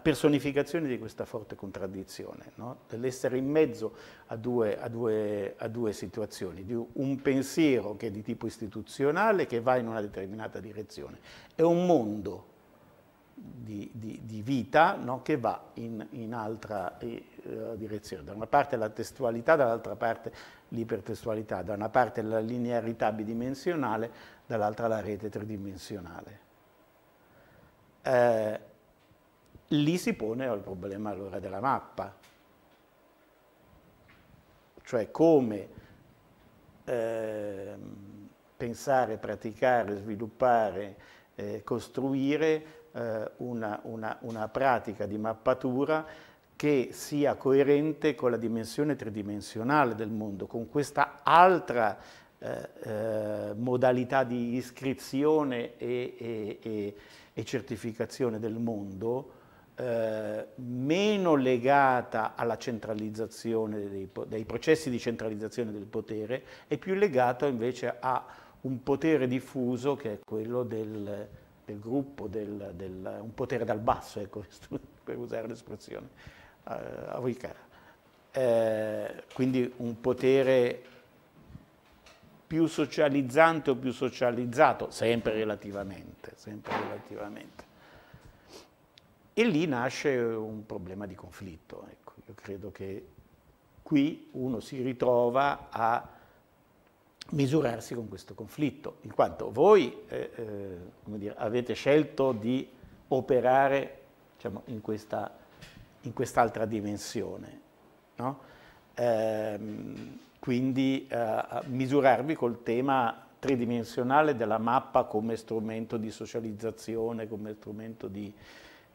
personificazione di questa forte contraddizione, no? dell'essere in mezzo a due, a, due, a due, situazioni, di un pensiero che è di tipo istituzionale, che va in una determinata direzione, e un mondo di, di, di vita no? che va in, in altra eh, direzione. Da una parte la testualità, dall'altra parte l'ipertestualità, da una parte la linearità bidimensionale, dall'altra la rete tridimensionale. Eh, lì si pone il problema allora della mappa, cioè come eh, pensare, praticare, sviluppare, eh, costruire eh, una, una, una pratica di mappatura che sia coerente con la dimensione tridimensionale del mondo, con questa altra eh, eh, modalità di iscrizione e, e, e, e certificazione del mondo, eh, meno legata alla centralizzazione dei, dei, processi di centralizzazione del potere e più legata invece a un potere diffuso che è quello del, del gruppo, del, del, un potere dal basso, ecco, per usare l'espressione a voi cara. Eh, quindi un potere più socializzante o più socializzato, sempre relativamente, sempre relativamente. E lì nasce un problema di conflitto. Ecco, io credo che qui uno si ritrova a misurarsi con questo conflitto, in quanto voi eh, eh, dire, avete scelto di operare diciamo, in questa in quest'altra dimensione. No? Ehm, quindi eh, misurarvi col tema tridimensionale della mappa come strumento di socializzazione, come strumento di,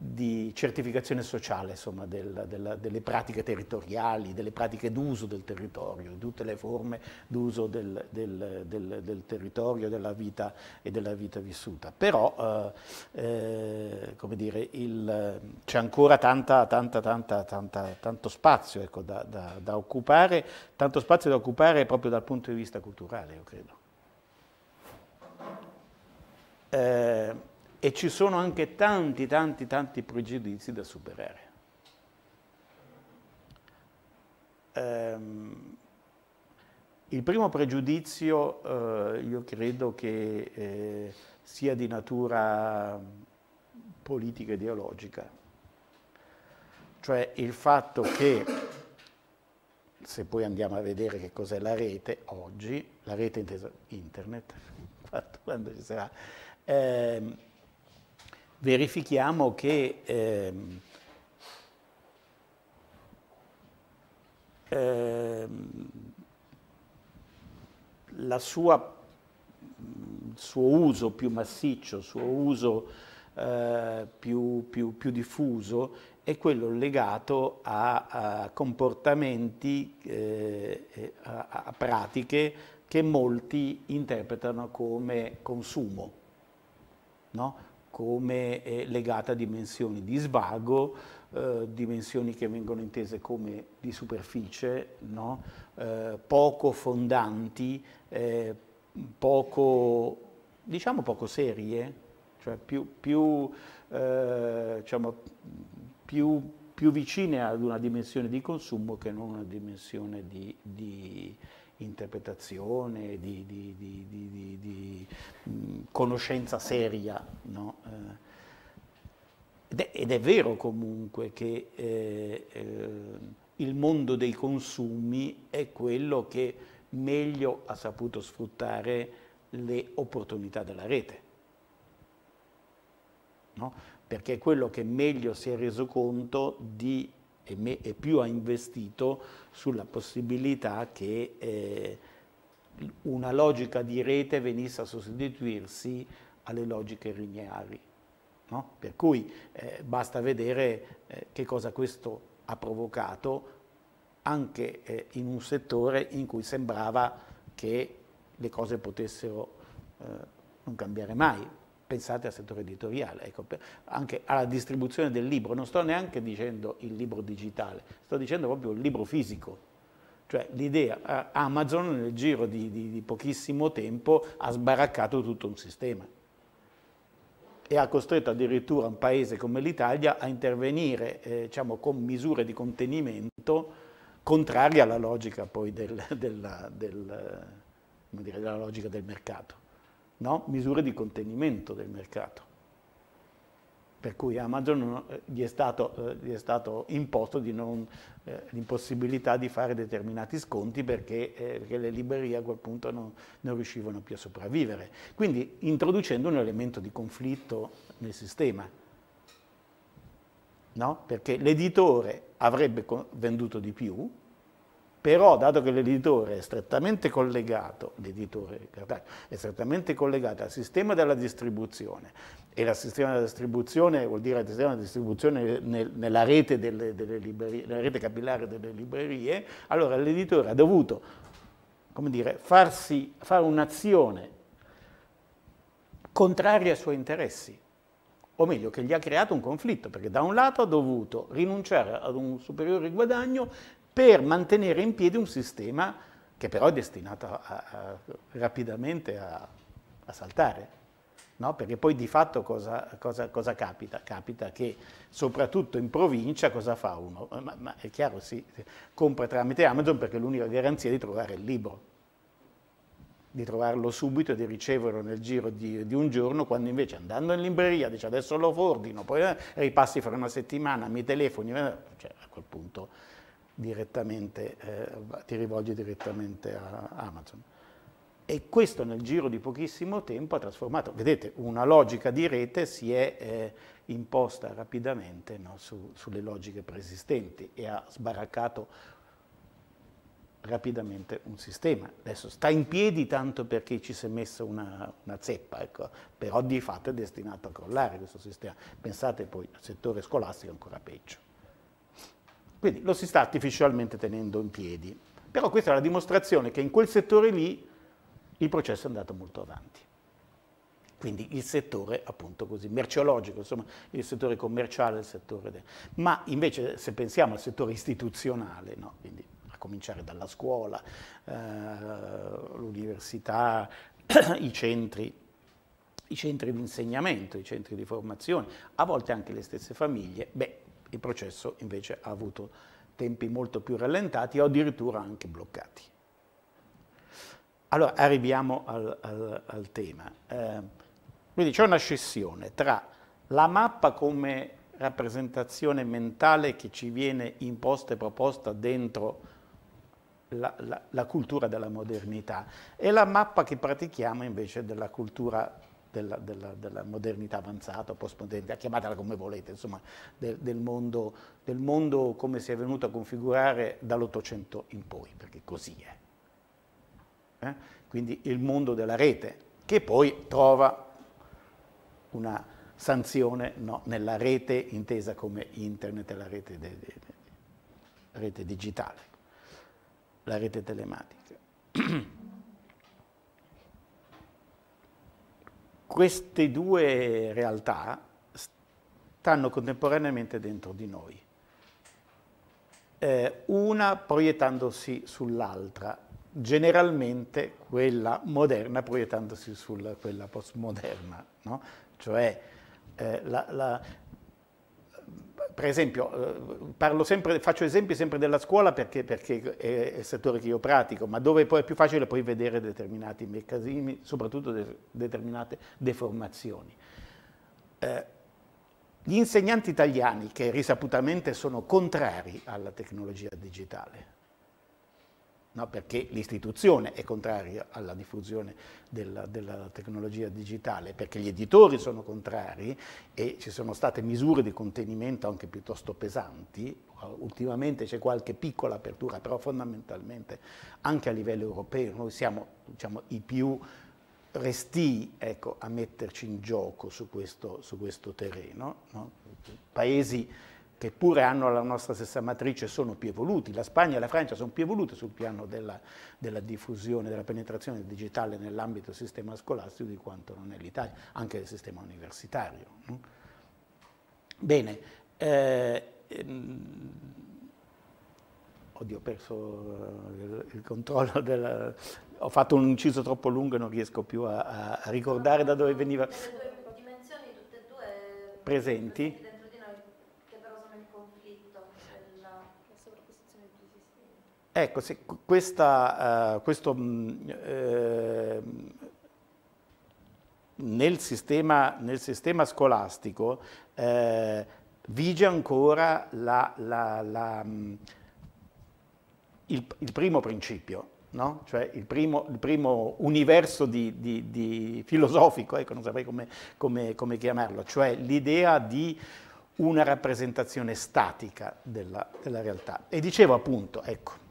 di certificazione sociale insomma, del, del, delle pratiche territoriali, delle pratiche d'uso del territorio, di tutte le forme d'uso del, del, territorio della vita e della vita vissuta. Però eh, eh, c'è ancora tanta, tanta, tanta, tanto spazio ecco, da, da, da occupare, tanto spazio da occupare proprio dal punto di vista culturale, io credo. Eh, e ci sono anche tanti, tanti, tanti pregiudizi da superare. Ehm, Il primo pregiudizio eh, io credo che eh, sia di natura politica e ideologica, cioè il fatto che, se poi andiamo a vedere che cos'è la rete oggi, la rete intesa internet, quando ci sarà, eh, verifichiamo che ehm, ehm, sua, il suo uso più massiccio, il suo uso eh, più, più, più, diffuso è quello legato a, a comportamenti, eh, a, a pratiche che molti interpretano come consumo, no? Come eh, legata a dimensioni di svago, eh, dimensioni che vengono intese come di superficie, no? eh, poco fondanti, eh, poco, diciamo poco serie, cioè più, più, eh, diciamo, più, più, vicine ad una dimensione di consumo che non una dimensione di, di interpretazione, di, di, di mh, conoscenza seria. No? Eh, ed, è, ed, è, vero comunque che eh, eh, il mondo dei consumi è quello che meglio ha saputo sfruttare le opportunità della rete. No? Perché è quello che meglio si è reso conto di e, me, e più ha investito sulla possibilità che eh, una logica di rete venisse a sostituirsi alle logiche lineari. No? Per cui eh, basta vedere eh, che cosa questo ha provocato anche eh, in un settore in cui sembrava che le cose potessero eh, non cambiare mai pensate al settore editoriale, ecco, anche alla distribuzione del libro, non sto neanche dicendo il libro digitale, sto dicendo proprio il libro fisico. Cioè l'idea, eh, Amazon nel giro di, di, di pochissimo tempo ha sbaraccato tutto un sistema e ha costretto addirittura un paese come l'Italia a intervenire eh, diciamo, con misure di contenimento contrarie alla logica del, del, del, dire, della logica del mercato no? misure di contenimento del mercato. Per cui Amazon eh, gli è stato, eh, gli è stato imposto eh, l'impossibilità di fare determinati sconti perché, eh, perché, le librerie a quel punto non, non riuscivano più a sopravvivere. Quindi introducendo un elemento di conflitto nel sistema. No? Perché l'editore avrebbe venduto di più, però dato che l'editore è strettamente collegato, l'editore è strettamente collegato al sistema della distribuzione e il sistema della distribuzione vuol dire il sistema della distribuzione nel, nella, rete delle, delle librerie, nella rete capillare delle librerie, allora l'editore ha dovuto dire, farsi, fare un'azione contraria ai suoi interessi, o meglio che gli ha creato un conflitto, perché da un lato ha dovuto rinunciare ad un superiore guadagno per mantenere in piedi un sistema che però è destinato a, a, rapidamente a, a saltare. No? Perché poi di fatto cosa, cosa, cosa, capita? Capita che soprattutto in provincia cosa fa uno? Ma, ma è chiaro, si compra tramite Amazon perché l'unica garanzia è di trovare il libro, di trovarlo subito e di riceverlo nel giro di, di un giorno, quando invece andando in libreria dice adesso lo ordino, poi eh, ripassi fra una settimana, mi telefoni, eh, cioè, a quel punto direttamente, eh, ti rivolgi direttamente a Amazon. E questo nel giro di pochissimo tempo ha trasformato, vedete, una logica di rete si è eh, imposta rapidamente no, su, sulle logiche preesistenti e ha sbaraccato rapidamente un sistema. Adesso sta in piedi tanto perché ci si è messa una, una zeppa, ecco, però di fatto è destinato a crollare questo sistema. Pensate poi al settore scolastico ancora peggio. Quindi lo si sta artificialmente tenendo in piedi. Però questa è la dimostrazione che in quel settore lì il processo è andato molto avanti. Quindi il settore appunto così merceologico, insomma il settore commerciale, il settore... De... Ma invece se pensiamo al settore istituzionale, no? quindi a cominciare dalla scuola, eh, l'università, i centri, i centri di insegnamento, i centri di formazione, a volte anche le stesse famiglie, beh, il processo invece ha avuto tempi molto più rallentati o addirittura anche bloccati. allora arriviamo al, al, al tema. Eh, quindi c'è una scissione tra la mappa come rappresentazione mentale che ci viene imposta e proposta dentro la, la, la, cultura della modernità e la mappa che pratichiamo invece della cultura della, della, della modernità avanzata, postmodernità, chiamatela come volete, insomma, del, del, mondo, del mondo come si è venuto a configurare dall'Ottocento in poi, perché così è eh? quindi il mondo della rete, che poi trova una sanzione no, nella rete intesa come internet e la rete, de, de, de, rete digitale, la rete telematica. Queste due realtà stanno contemporaneamente dentro di noi, eh, una proiettandosi sull'altra generalmente quella moderna proiettandosi su quella postmoderna, no? cioè eh, la, la, per esempio, eh, sempre, faccio esempi sempre della scuola perché, perché, è il settore che io pratico, ma dove poi è più facile poi vedere determinati meccanismi, soprattutto de, determinate deformazioni. Eh, gli insegnanti italiani, che risaputamente sono contrari alla tecnologia digitale, no? perché l'istituzione è contraria alla diffusione della, della, tecnologia digitale, perché gli editori sono contrari e ci sono state misure di contenimento anche piuttosto pesanti. Ultimamente c'è qualche piccola apertura, però fondamentalmente anche a livello europeo noi siamo diciamo, i più resti ecco, a metterci in gioco su questo, su questo terreno. No? Paesi che pure hanno la nostra stessa matrice, sono più evoluti. La Spagna e la Francia sono più evolute sul piano della, della diffusione, della penetrazione digitale nell'ambito del sistema scolastico di quanto non è l'Italia, anche del sistema universitario. Bene, eh, ehm, oddio, ho perso il, il controllo della... Ho fatto un inciso troppo lungo e non riesco più a, a ricordare da dove veniva... Le due dimensioni tutte e due presenti. Ecco, questa, uh, questo, uh, nel, sistema, nel, sistema, scolastico uh, vige ancora la, la, la, um, il, il, primo principio, no? cioè il primo, il primo universo di, di, di filosofico, ecco, non saprei come, come, come chiamarlo, cioè l'idea di una rappresentazione statica della, della realtà. E dicevo appunto, ecco,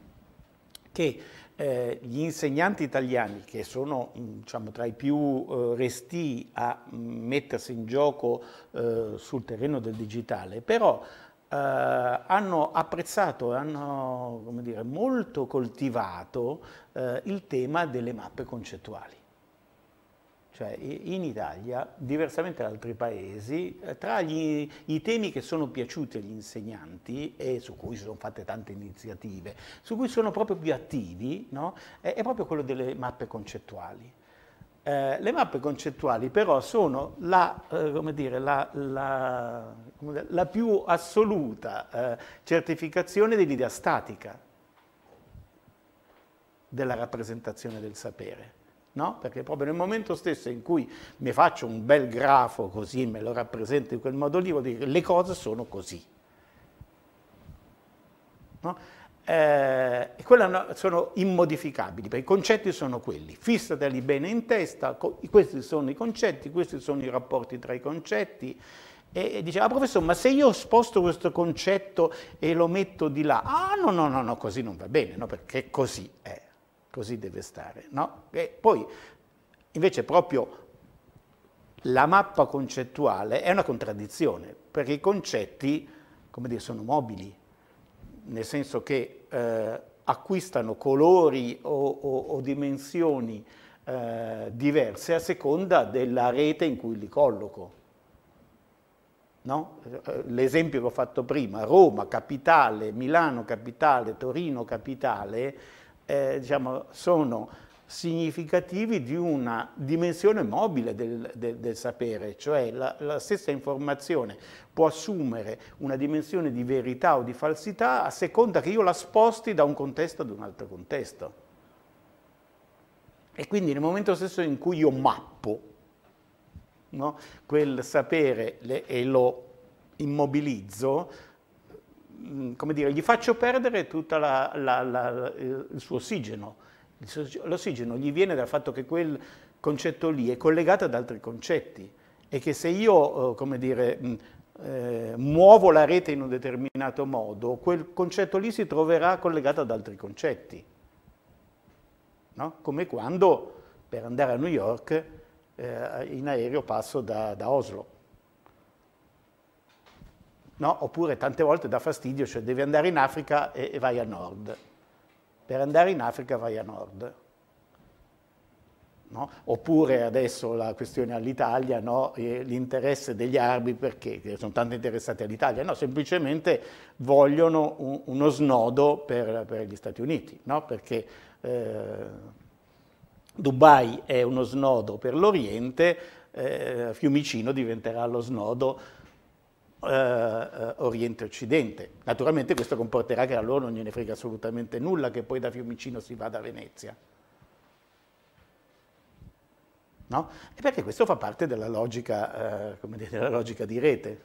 che eh, gli insegnanti italiani, che sono diciamo, tra i più eh, resti a mm, mettersi in gioco eh, sul terreno del digitale, però eh, hanno apprezzato e hanno dire, molto coltivato eh, il tema delle mappe concettuali. Cioè in Italia, diversamente da altri paesi, eh, tra gli, i temi che sono piaciuti agli insegnanti e su cui si sono fatte tante iniziative, su cui sono proprio più attivi, no? è, è, proprio quello delle mappe concettuali. Eh, le mappe concettuali però sono la, eh, dire, la, la, la più assoluta eh, certificazione dell'idea statica della rappresentazione del sapere no? Perché proprio nel momento stesso in cui mi faccio un bel grafo così, me lo rappresento in quel modo lì, vuol dire che le cose sono così. No? Eh, sono immodificabili, perché i concetti sono quelli, fissateli bene in testa, questi sono i concetti, questi sono i rapporti tra i concetti, e, e diceva, ah, professore, ma se io sposto questo concetto e lo metto di là, ah no, no, no, no, così non va bene, no, perché così è così deve stare. No? E poi invece proprio la mappa concettuale è una contraddizione, perché i concetti, come dire, sono mobili, nel senso che eh, acquistano colori o, o, o dimensioni eh, diverse a seconda della rete in cui li colloco. No? L'esempio che ho fatto prima, Roma capitale, Milano capitale, Torino capitale, eh, diciamo, sono significativi di una dimensione mobile del, del, del sapere, cioè la, la, stessa informazione può assumere una dimensione di verità o di falsità a seconda che io la sposti da un contesto ad un altro contesto. E quindi nel momento stesso in cui io mappo no, quel sapere le, e lo immobilizzo, mm, come dire, gli faccio perdere tutto il suo ossigeno. L'ossigeno gli viene dal fatto che quel concetto lì è collegato ad altri concetti e che se io, eh, come dire, mm, eh, muovo la rete in un determinato modo, quel concetto lì si troverà collegato ad altri concetti. No? Come quando per andare a New York eh, in aereo passo da, da Oslo. No? Oppure tante volte dà fastidio, cioè devi andare in Africa e, e vai a nord. Per andare in Africa vai a nord. No? Oppure adesso la questione all'Italia, no? l'interesse degli arabi perché sono tanto interessati all'Italia? No, semplicemente vogliono un, uno snodo per, per, gli Stati Uniti, no? perché eh, Dubai è uno snodo per l'Oriente, eh, Fiumicino diventerà lo snodo eh, eh, Oriente-Occidente. Naturalmente questo comporterà che a loro non gliene frega assolutamente nulla che poi da Fiumicino si vada a Venezia. No? E perché questo fa parte della logica, eh, dire, della logica di rete.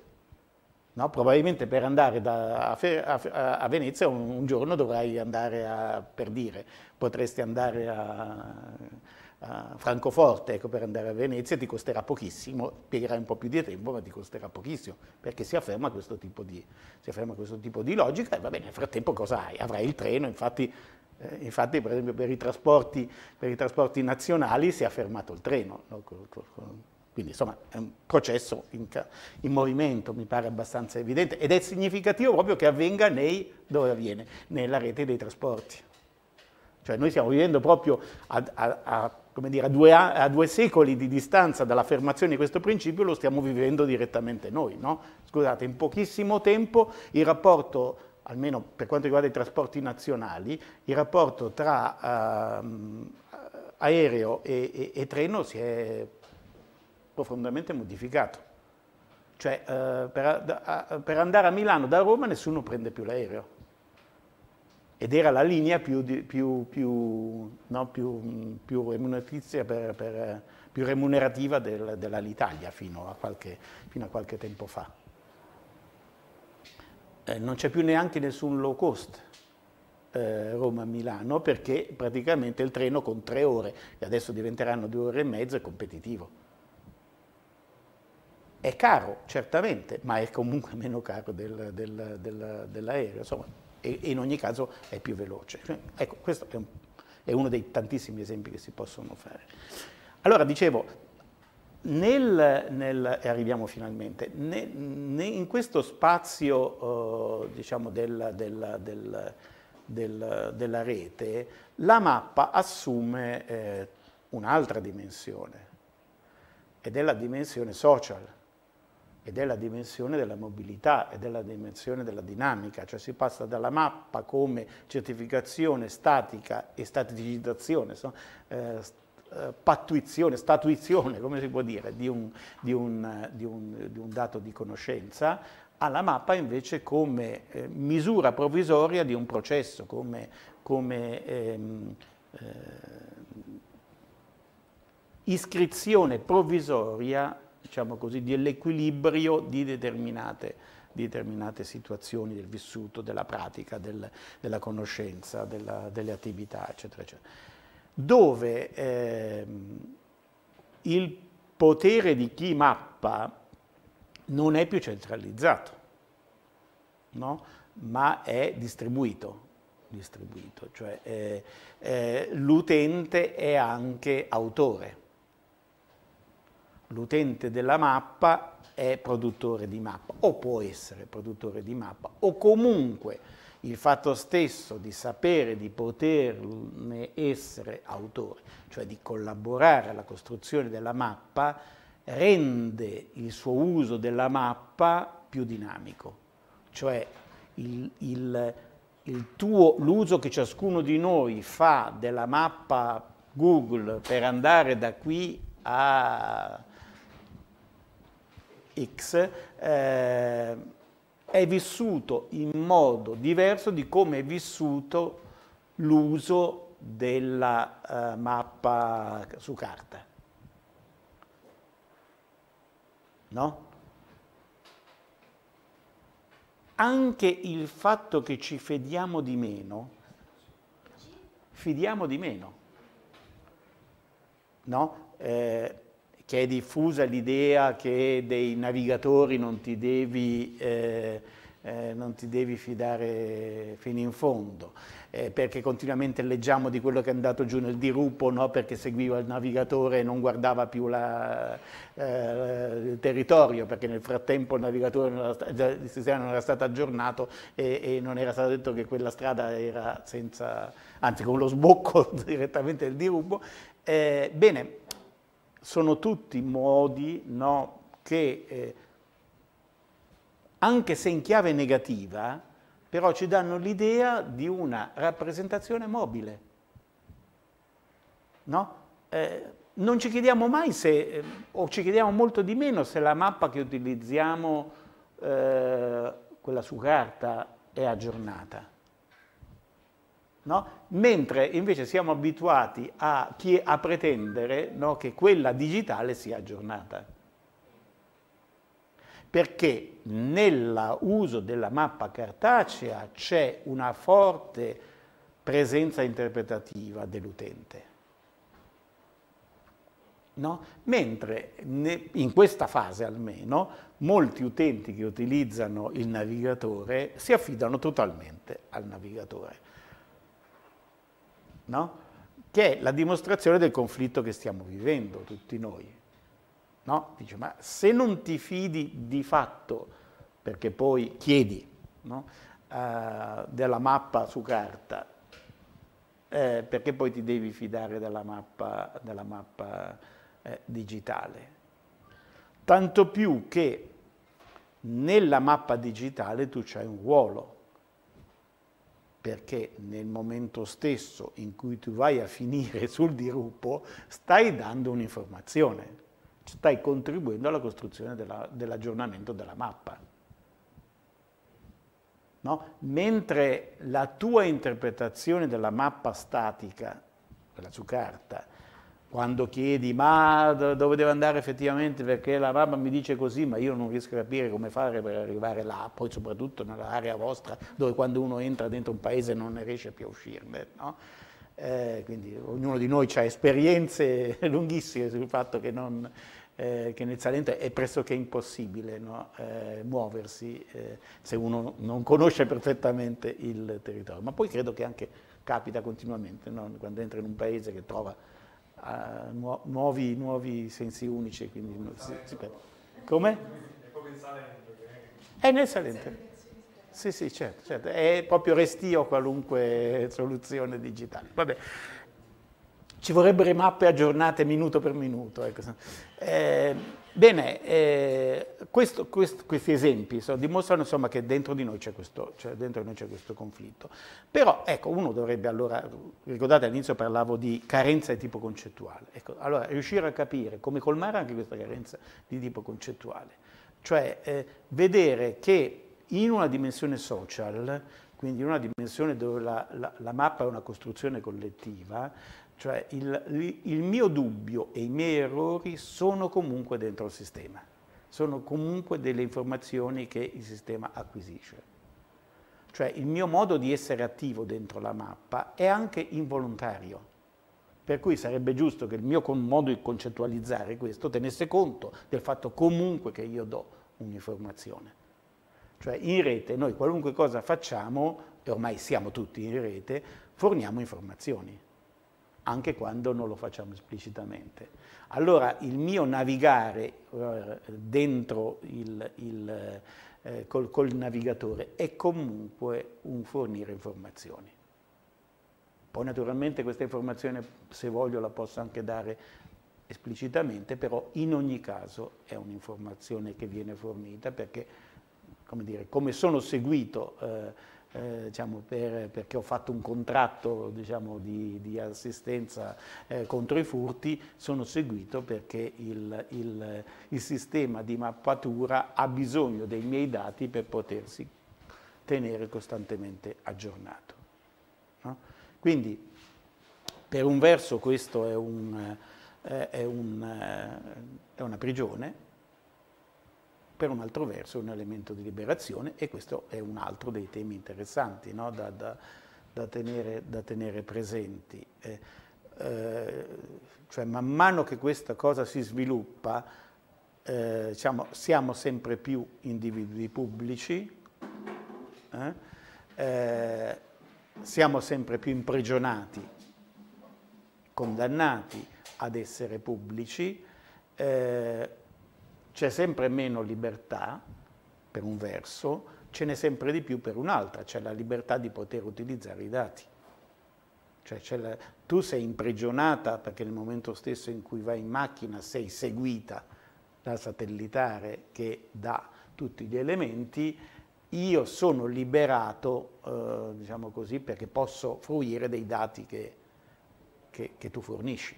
No? Probabilmente per andare da, a, a, Venezia un, un, giorno dovrai andare a, per dire, potresti andare a, Francoforte, ecco, per andare a Venezia ti costerà pochissimo, piegherai un po' più di tempo, ma ti costerà pochissimo, perché si afferma questo tipo di, questo tipo di logica e va bene, nel frattempo cosa hai? Avrai il treno, infatti eh, infatti, per esempio, per i, trasporti, per i, trasporti, nazionali si è fermato il treno. No? Quindi, insomma, è un processo in, in, movimento, mi pare abbastanza evidente, ed è significativo proprio che avvenga nei, avviene? Nella rete dei trasporti. Cioè, noi stiamo vivendo proprio a, a, a, dire, due, a due, secoli di distanza dall'affermazione di questo principio, lo stiamo vivendo direttamente noi. No? Scusate, in pochissimo tempo il rapporto almeno per quanto riguarda i trasporti nazionali, il rapporto tra uh, aereo e, e, e, treno si è profondamente modificato. Cioè, uh, per, per, andare a Milano da Roma nessuno prende più l'aereo. Ed era la linea più, più, più, no, più remunerativa, per, per, remunerativa del, dell'Alitalia fino, fino a qualche tempo fa eh, non c'è più neanche nessun low cost eh, Roma-Milano perché praticamente il treno con tre ore, e adesso diventeranno due ore e mezzo, è competitivo. È caro, certamente, ma è comunque meno caro del, del, dell'aereo, insomma, e, e, in ogni caso è più veloce. Ecco, questo è, un, è uno dei tantissimi esempi che si possono fare. Allora, dicevo, nel, nel, e arriviamo finalmente, ne, ne, in questo spazio uh, diciamo del, del, del, della rete, la mappa assume eh, un'altra dimensione, ed è la dimensione social, ed è la dimensione della mobilità, ed è la dimensione della dinamica, cioè si passa dalla mappa come certificazione statica e staticizzazione, eh, eh, pattuizione, statuizione, come si può dire, di un, di un, di un, di un dato di conoscenza, alla mappa invece come eh, misura provvisoria di un processo, come, come ehm, eh, iscrizione provvisoria diciamo così, dell'equilibrio di determinate, di determinate, situazioni del vissuto, della pratica, del, della conoscenza, della, delle attività, eccetera, eccetera dove eh, il potere di chi mappa non è più centralizzato, no? ma è distribuito. distribuito cioè eh, eh, l'utente è anche autore. L'utente della mappa è produttore di mappa, o può essere produttore di mappa, o comunque il fatto stesso di sapere di poterne essere autore, cioè di collaborare alla costruzione della mappa, rende il suo uso della mappa più dinamico, cioè l'uso che ciascuno di noi fa della mappa Google per andare da qui a X, eh, è vissuto in modo diverso di come è vissuto l'uso della uh, mappa su carta. No? Anche il fatto che ci fidiamo di meno, fidiamo di meno, no? Eh, che è diffusa l'idea che dei navigatori non ti devi, eh, eh, non ti devi fidare fino in fondo eh, perché continuamente leggiamo di quello che è andato giù nel dirupo, no? perché seguiva il navigatore e non guardava più la, eh, il territorio, perché nel frattempo il navigatore non era, il sistema non era stato aggiornato e, e, non era stato detto che quella strada era senza, anzi con lo sbocco direttamente del dirupo. Eh, bene, sono tutti modi no, che, eh, anche se in chiave negativa, però ci danno l'idea di una rappresentazione mobile. No? Eh, non ci chiediamo mai se, eh, o ci chiediamo molto di meno se la mappa che utilizziamo, eh, quella su carta, è aggiornata. No? Mentre invece siamo abituati a, a pretendere no, che quella digitale sia aggiornata perché nell'uso della mappa cartacea c'è una forte presenza interpretativa dell'utente. No? Mentre in questa fase almeno molti utenti che utilizzano il navigatore si affidano totalmente al navigatore, no? che è la dimostrazione del conflitto che stiamo vivendo tutti noi. No? Dice, ma se non ti fidi di fatto, perché poi chiedi no? uh, della mappa su carta, eh, perché poi ti devi fidare della mappa, della mappa eh, digitale? Tanto più che nella mappa digitale tu c'hai un ruolo, perché nel momento stesso in cui tu vai a finire sul dirupo stai dando un'informazione stai contribuendo alla costruzione della, dell'aggiornamento della mappa. No? Mentre la tua interpretazione della mappa statica, quella su carta, quando chiedi ma dove devo andare effettivamente perché la mappa mi dice così ma io non riesco a capire come fare per arrivare là, poi soprattutto nell'area vostra dove quando uno entra dentro un paese non ne riesce più a uscirne. No? Eh, quindi ognuno di noi ha esperienze lunghissime sul fatto che non, eh, che nel Salento è pressoché impossibile no? eh, muoversi eh, se uno non conosce perfettamente il territorio. Ma poi credo che anche capita continuamente no? quando entra in un paese che trova uh, nu nuovi, nuovi, sensi unici. Quindi, si, si Come? È. È nel Salento. Sì, sì, certo, certo. È proprio restio qualunque soluzione digitale. Vabbè. Ci vorrebbero mappe aggiornate minuto per minuto. Ecco. Eh, bene, eh, questo, questo, questi esempi so, dimostrano insomma, che dentro di noi c'è questo, cioè, questo, conflitto. Però ecco, uno dovrebbe allora, ricordate all'inizio parlavo di carenza di tipo concettuale, ecco, allora riuscire a capire come colmare anche questa carenza di tipo concettuale, cioè eh, vedere che in una dimensione social, quindi in una dimensione dove la, la, la mappa è una costruzione collettiva, cioè il, il, mio dubbio e i miei errori sono comunque dentro il sistema, sono comunque delle informazioni che il sistema acquisisce. Cioè il mio modo di essere attivo dentro la mappa è anche involontario. Per cui sarebbe giusto che il mio modo di concettualizzare questo tenesse conto del fatto comunque che io do un'informazione. Cioè in rete noi qualunque cosa facciamo, e ormai siamo tutti in rete, forniamo informazioni anche quando non lo facciamo esplicitamente. Allora il mio navigare eh, dentro il, il, eh, col, col navigatore è comunque un fornire informazioni. Poi naturalmente questa informazione, se voglio, la posso anche dare esplicitamente, però in ogni caso è un'informazione che viene fornita perché, come, dire, come sono seguito eh, eh, diciamo, per, perché ho fatto un contratto diciamo, di, di, assistenza eh, contro i furti, sono seguito perché il, il, il, sistema di mappatura ha bisogno dei miei dati per potersi tenere costantemente aggiornato. No? Quindi Per un verso questo è, un, eh, è, un, eh, è una prigione, per un altro verso è un elemento di liberazione e questo è un altro dei temi interessanti no? da, da, da, tenere, da, tenere, presenti. Eh, eh, cioè man mano che questa cosa si sviluppa, eh, diciamo, siamo sempre più individui pubblici, eh, eh siamo sempre più imprigionati condannati ad essere pubblici, eh, c'è sempre meno libertà per un verso, ce n'è sempre di più per un'altra, c'è la libertà di poter utilizzare i dati. Cioè la, tu sei imprigionata perché nel momento stesso in cui vai in macchina sei seguita dal satellitare che dà tutti gli elementi, io sono liberato, eh, diciamo così, perché posso fruire dei dati che, che, che tu fornisci.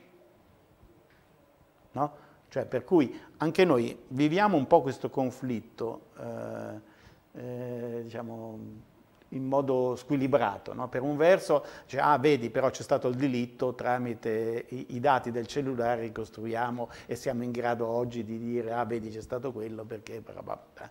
No? Cioè, per cui anche noi viviamo un po' questo conflitto, eh, eh, diciamo, in modo squilibrato. No? Per un verso, cioè, ah, vedi, però c'è stato il diritto, tramite i, i, dati del cellulare ricostruiamo e siamo in grado oggi di dire, ah, vedi, c'è stato quello, perché... Però, vabbè,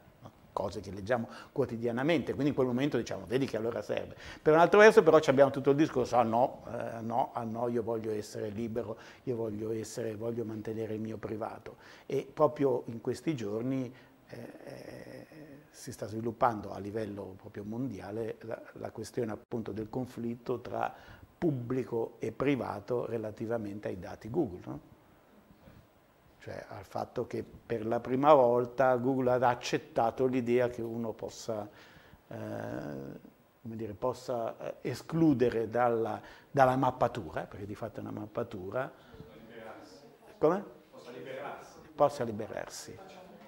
cose che leggiamo quotidianamente, quindi in quel momento diciamo, vedi che allora serve. Per un altro verso però abbiamo tutto il discorso, ah no, eh, no, ah no, io voglio essere libero, io voglio, essere, voglio mantenere il mio privato. E proprio in questi giorni eh, eh, si sta sviluppando a livello proprio mondiale la, la questione appunto del conflitto tra pubblico e privato relativamente ai dati Google. No? Cioè al fatto che per la prima volta Google ha accettato l'idea che uno possa, eh, dire, possa eh, escludere dalla, dalla, mappatura, perché di fatto è una mappatura. Come? Possa liberarsi. Possa liberarsi.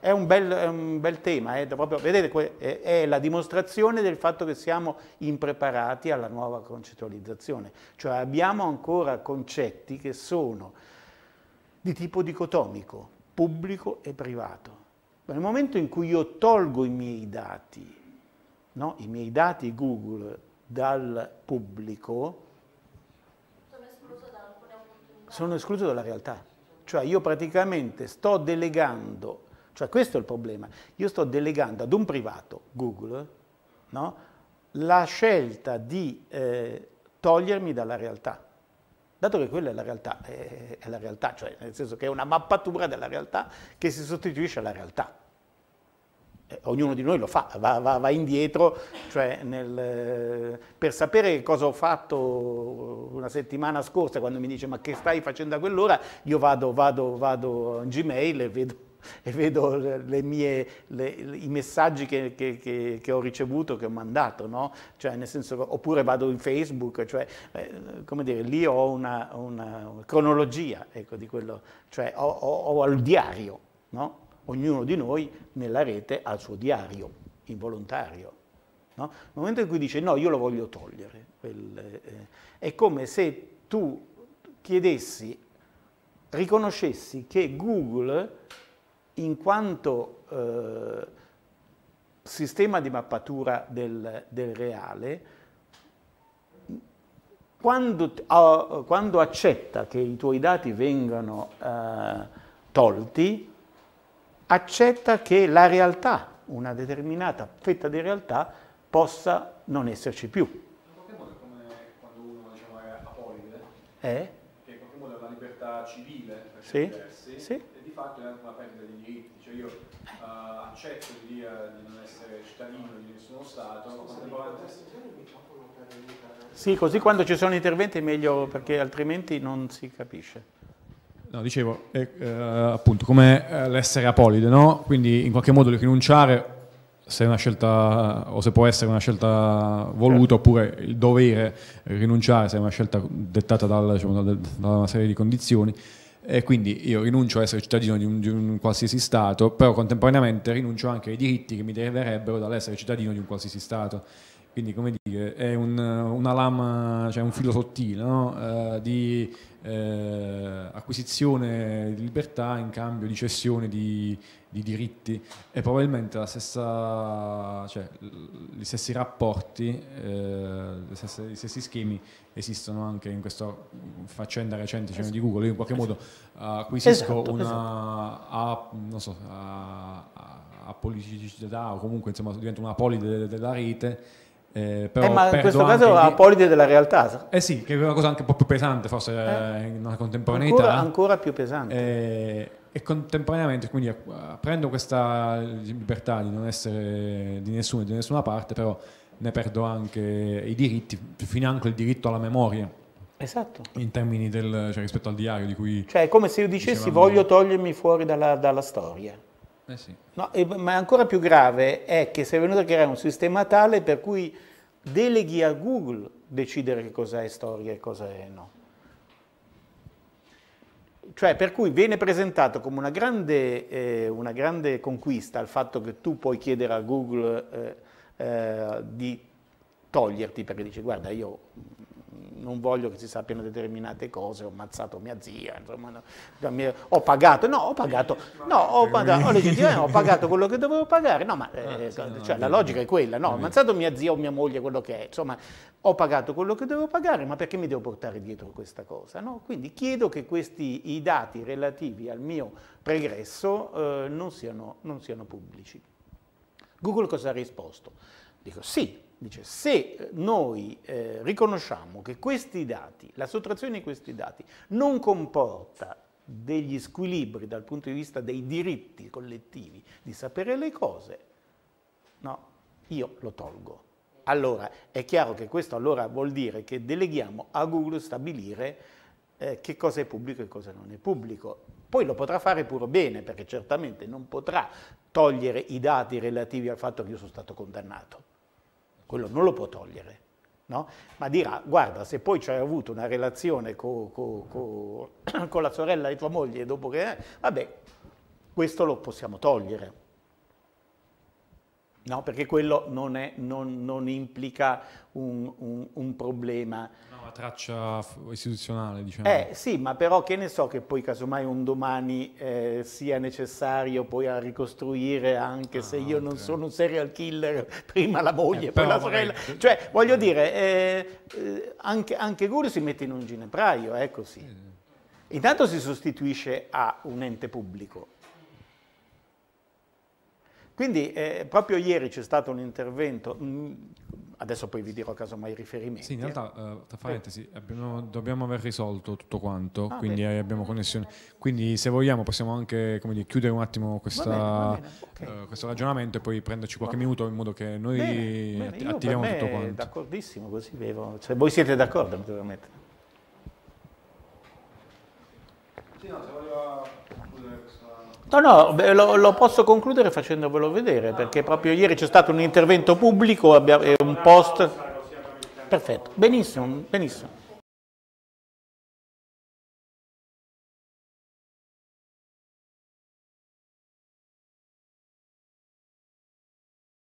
È un bel, è un bel tema, è proprio, vedete, è la dimostrazione del fatto che siamo impreparati alla nuova concettualizzazione, cioè abbiamo ancora concetti che sono di tipo dicotomico, pubblico e privato. Ma nel momento in cui io tolgo i miei dati, no? i miei dati Google dal pubblico, sono escluso dalla realtà. Cioè io praticamente sto delegando, cioè questo è il problema, io sto delegando ad un privato, Google, no? la scelta di eh, togliermi dalla realtà dato che quella è la realtà, è, è la realtà, cioè nel senso che è una mappatura della realtà che si sostituisce alla realtà. Eh, ognuno di noi lo fa, va, va, va indietro, cioè nel, per sapere cosa ho fatto una settimana scorsa quando mi dice ma che stai facendo a quell'ora, io vado, vado, vado in Gmail e vedo e vedo le mie, le, i messaggi che, che, che, che, ho ricevuto, che ho mandato, no? cioè, senso, oppure vado in Facebook, cioè, eh, come dire, lì ho una, una, cronologia ecco, di quello, cioè ho, ho, ho il diario, no? ognuno di noi nella rete ha il suo diario involontario. No? Nel momento in cui dice no, io lo voglio togliere, quel, eh, è come se tu chiedessi, riconoscessi che Google in quanto eh, sistema di mappatura del, del reale, quando, uh, quando, accetta che i tuoi dati vengano uh, tolti, accetta che la realtà, una determinata fetta di realtà, possa non esserci più. In qualche modo è come quando uno diciamo, è apolide, eh? che in qualche modo è una libertà civile, per sì? diversi, sì fatto è anche una perdita di diritti, cioè io uh, accetto di, dire, di non essere cittadino di nessuno Stato, ma. Sì, così quando ci sono interventi è meglio perché altrimenti non si capisce. No, dicevo, eh, eh, appunto, come eh, l'essere apolide, no? Quindi in qualche modo rinunciare se è una scelta o se può essere una scelta voluta certo. oppure il dovere rinunciare se è una scelta dettata dal, diciamo, da, da una serie di condizioni e quindi io rinuncio a essere cittadino di un, di un, qualsiasi Stato, però contemporaneamente rinuncio anche ai diritti che mi deriverebbero dall'essere cittadino di un qualsiasi Stato. quindi come dire, è un, una lama, cioè un filo sottile no? eh, di eh, acquisizione di libertà in cambio di cessione di, di diritti e probabilmente la stessa, cioè, gli stessi rapporti, eh, gli, stessi, gli, stessi, schemi esistono anche in questa faccenda recente cioè, di Google. Io in qualche modo acquisisco esatto, una esatto. A, non so, a, a, politicità o comunque insomma diventa una polide della rete eh, eh, ma in questo caso la polide della realtà. Eh sì, che è una cosa anche un po' più pesante forse eh? in una contemporaneità. Ancora, ancora più pesante. Eh, e contemporaneamente quindi eh, prendo questa libertà di non essere di nessuno di nessuna parte, però ne perdo anche i diritti, fino anche il diritto alla memoria. Esatto. In termini del, cioè, rispetto al diario di cui... Cioè è come se io dicessi voglio togliermi fuori dalla, dalla storia. Eh sì. no, ma ancora più grave è che sei venuto a creare un sistema tale per cui deleghi a Google decidere che cosa è storia e cosa è no. Cioè, per cui viene presentato come una grande, eh, una grande conquista il fatto che tu puoi chiedere a Google eh, eh, di toglierti, perché dici, guarda, io non voglio che si sappiano determinate cose, ho ammazzato mia zia, insomma, ho pagato, no, ho pagato, no, ho pagato, ho, ho pagato quello che dovevo pagare, no, ma eh, ah, cioè, la logica è quella, no, ho ammazzato mia zia o mia moglie, quello che è, insomma, ho pagato quello che dovevo pagare, ma perché mi devo portare dietro questa cosa? No? Quindi chiedo che questi, i dati relativi al mio pregresso eh, non, siano, non siano pubblici. Google cosa ha risposto? Dico sì, Dice, se noi eh, riconosciamo che questi dati, la sottrazione di questi dati, non comporta degli squilibri dal punto di vista dei diritti collettivi di sapere le cose, no, io lo tolgo. Allora, è chiaro che questo allora vuol dire che deleghiamo a Google stabilire eh, che cosa è pubblico e cosa non è pubblico. Poi lo potrà fare pure bene, perché certamente non potrà togliere i dati relativi al fatto che io sono stato condannato quello non lo può togliere, no? ma dirà, guarda, se poi c'hai avuto una relazione co, co, co, con la sorella di tua moglie dopo che... vabbè, questo lo possiamo togliere. No, perché quello non, è, non, non implica un, un, un problema traccia istituzionale, diciamo. Eh sì, ma però che ne so che poi casomai un domani eh, sia necessario poi a ricostruire anche ah, se io okay. non sono un serial killer, prima la moglie, eh, poi la sorella. Magari... Cioè, voglio dire, eh, eh, anche, anche Guru si mette in un ginepraio, è così. Intanto si sostituisce a un ente pubblico. Quindi eh, proprio ieri c'è stato un intervento, mh, mm, Adesso poi vi dirò casomai i riferimenti. Sì, in realtà, uh, tra parentesi, abbiamo, dobbiamo aver risolto tutto quanto, ah, quindi bene. abbiamo connessione. Quindi se vogliamo possiamo anche dire, chiudere un attimo questa, va bene, va bene. Okay. Uh, questo ragionamento e poi prenderci qualche va. minuto in modo che noi bene, attiviamo tutto quanto. D'accordissimo, così vedo. Se voi siete d'accordo, naturalmente. Sì, no, No, no, lo, lo, posso concludere facendovelo vedere, perché proprio ieri c'è stato un intervento pubblico, abbiamo, un post... Perfetto, benissimo, benissimo.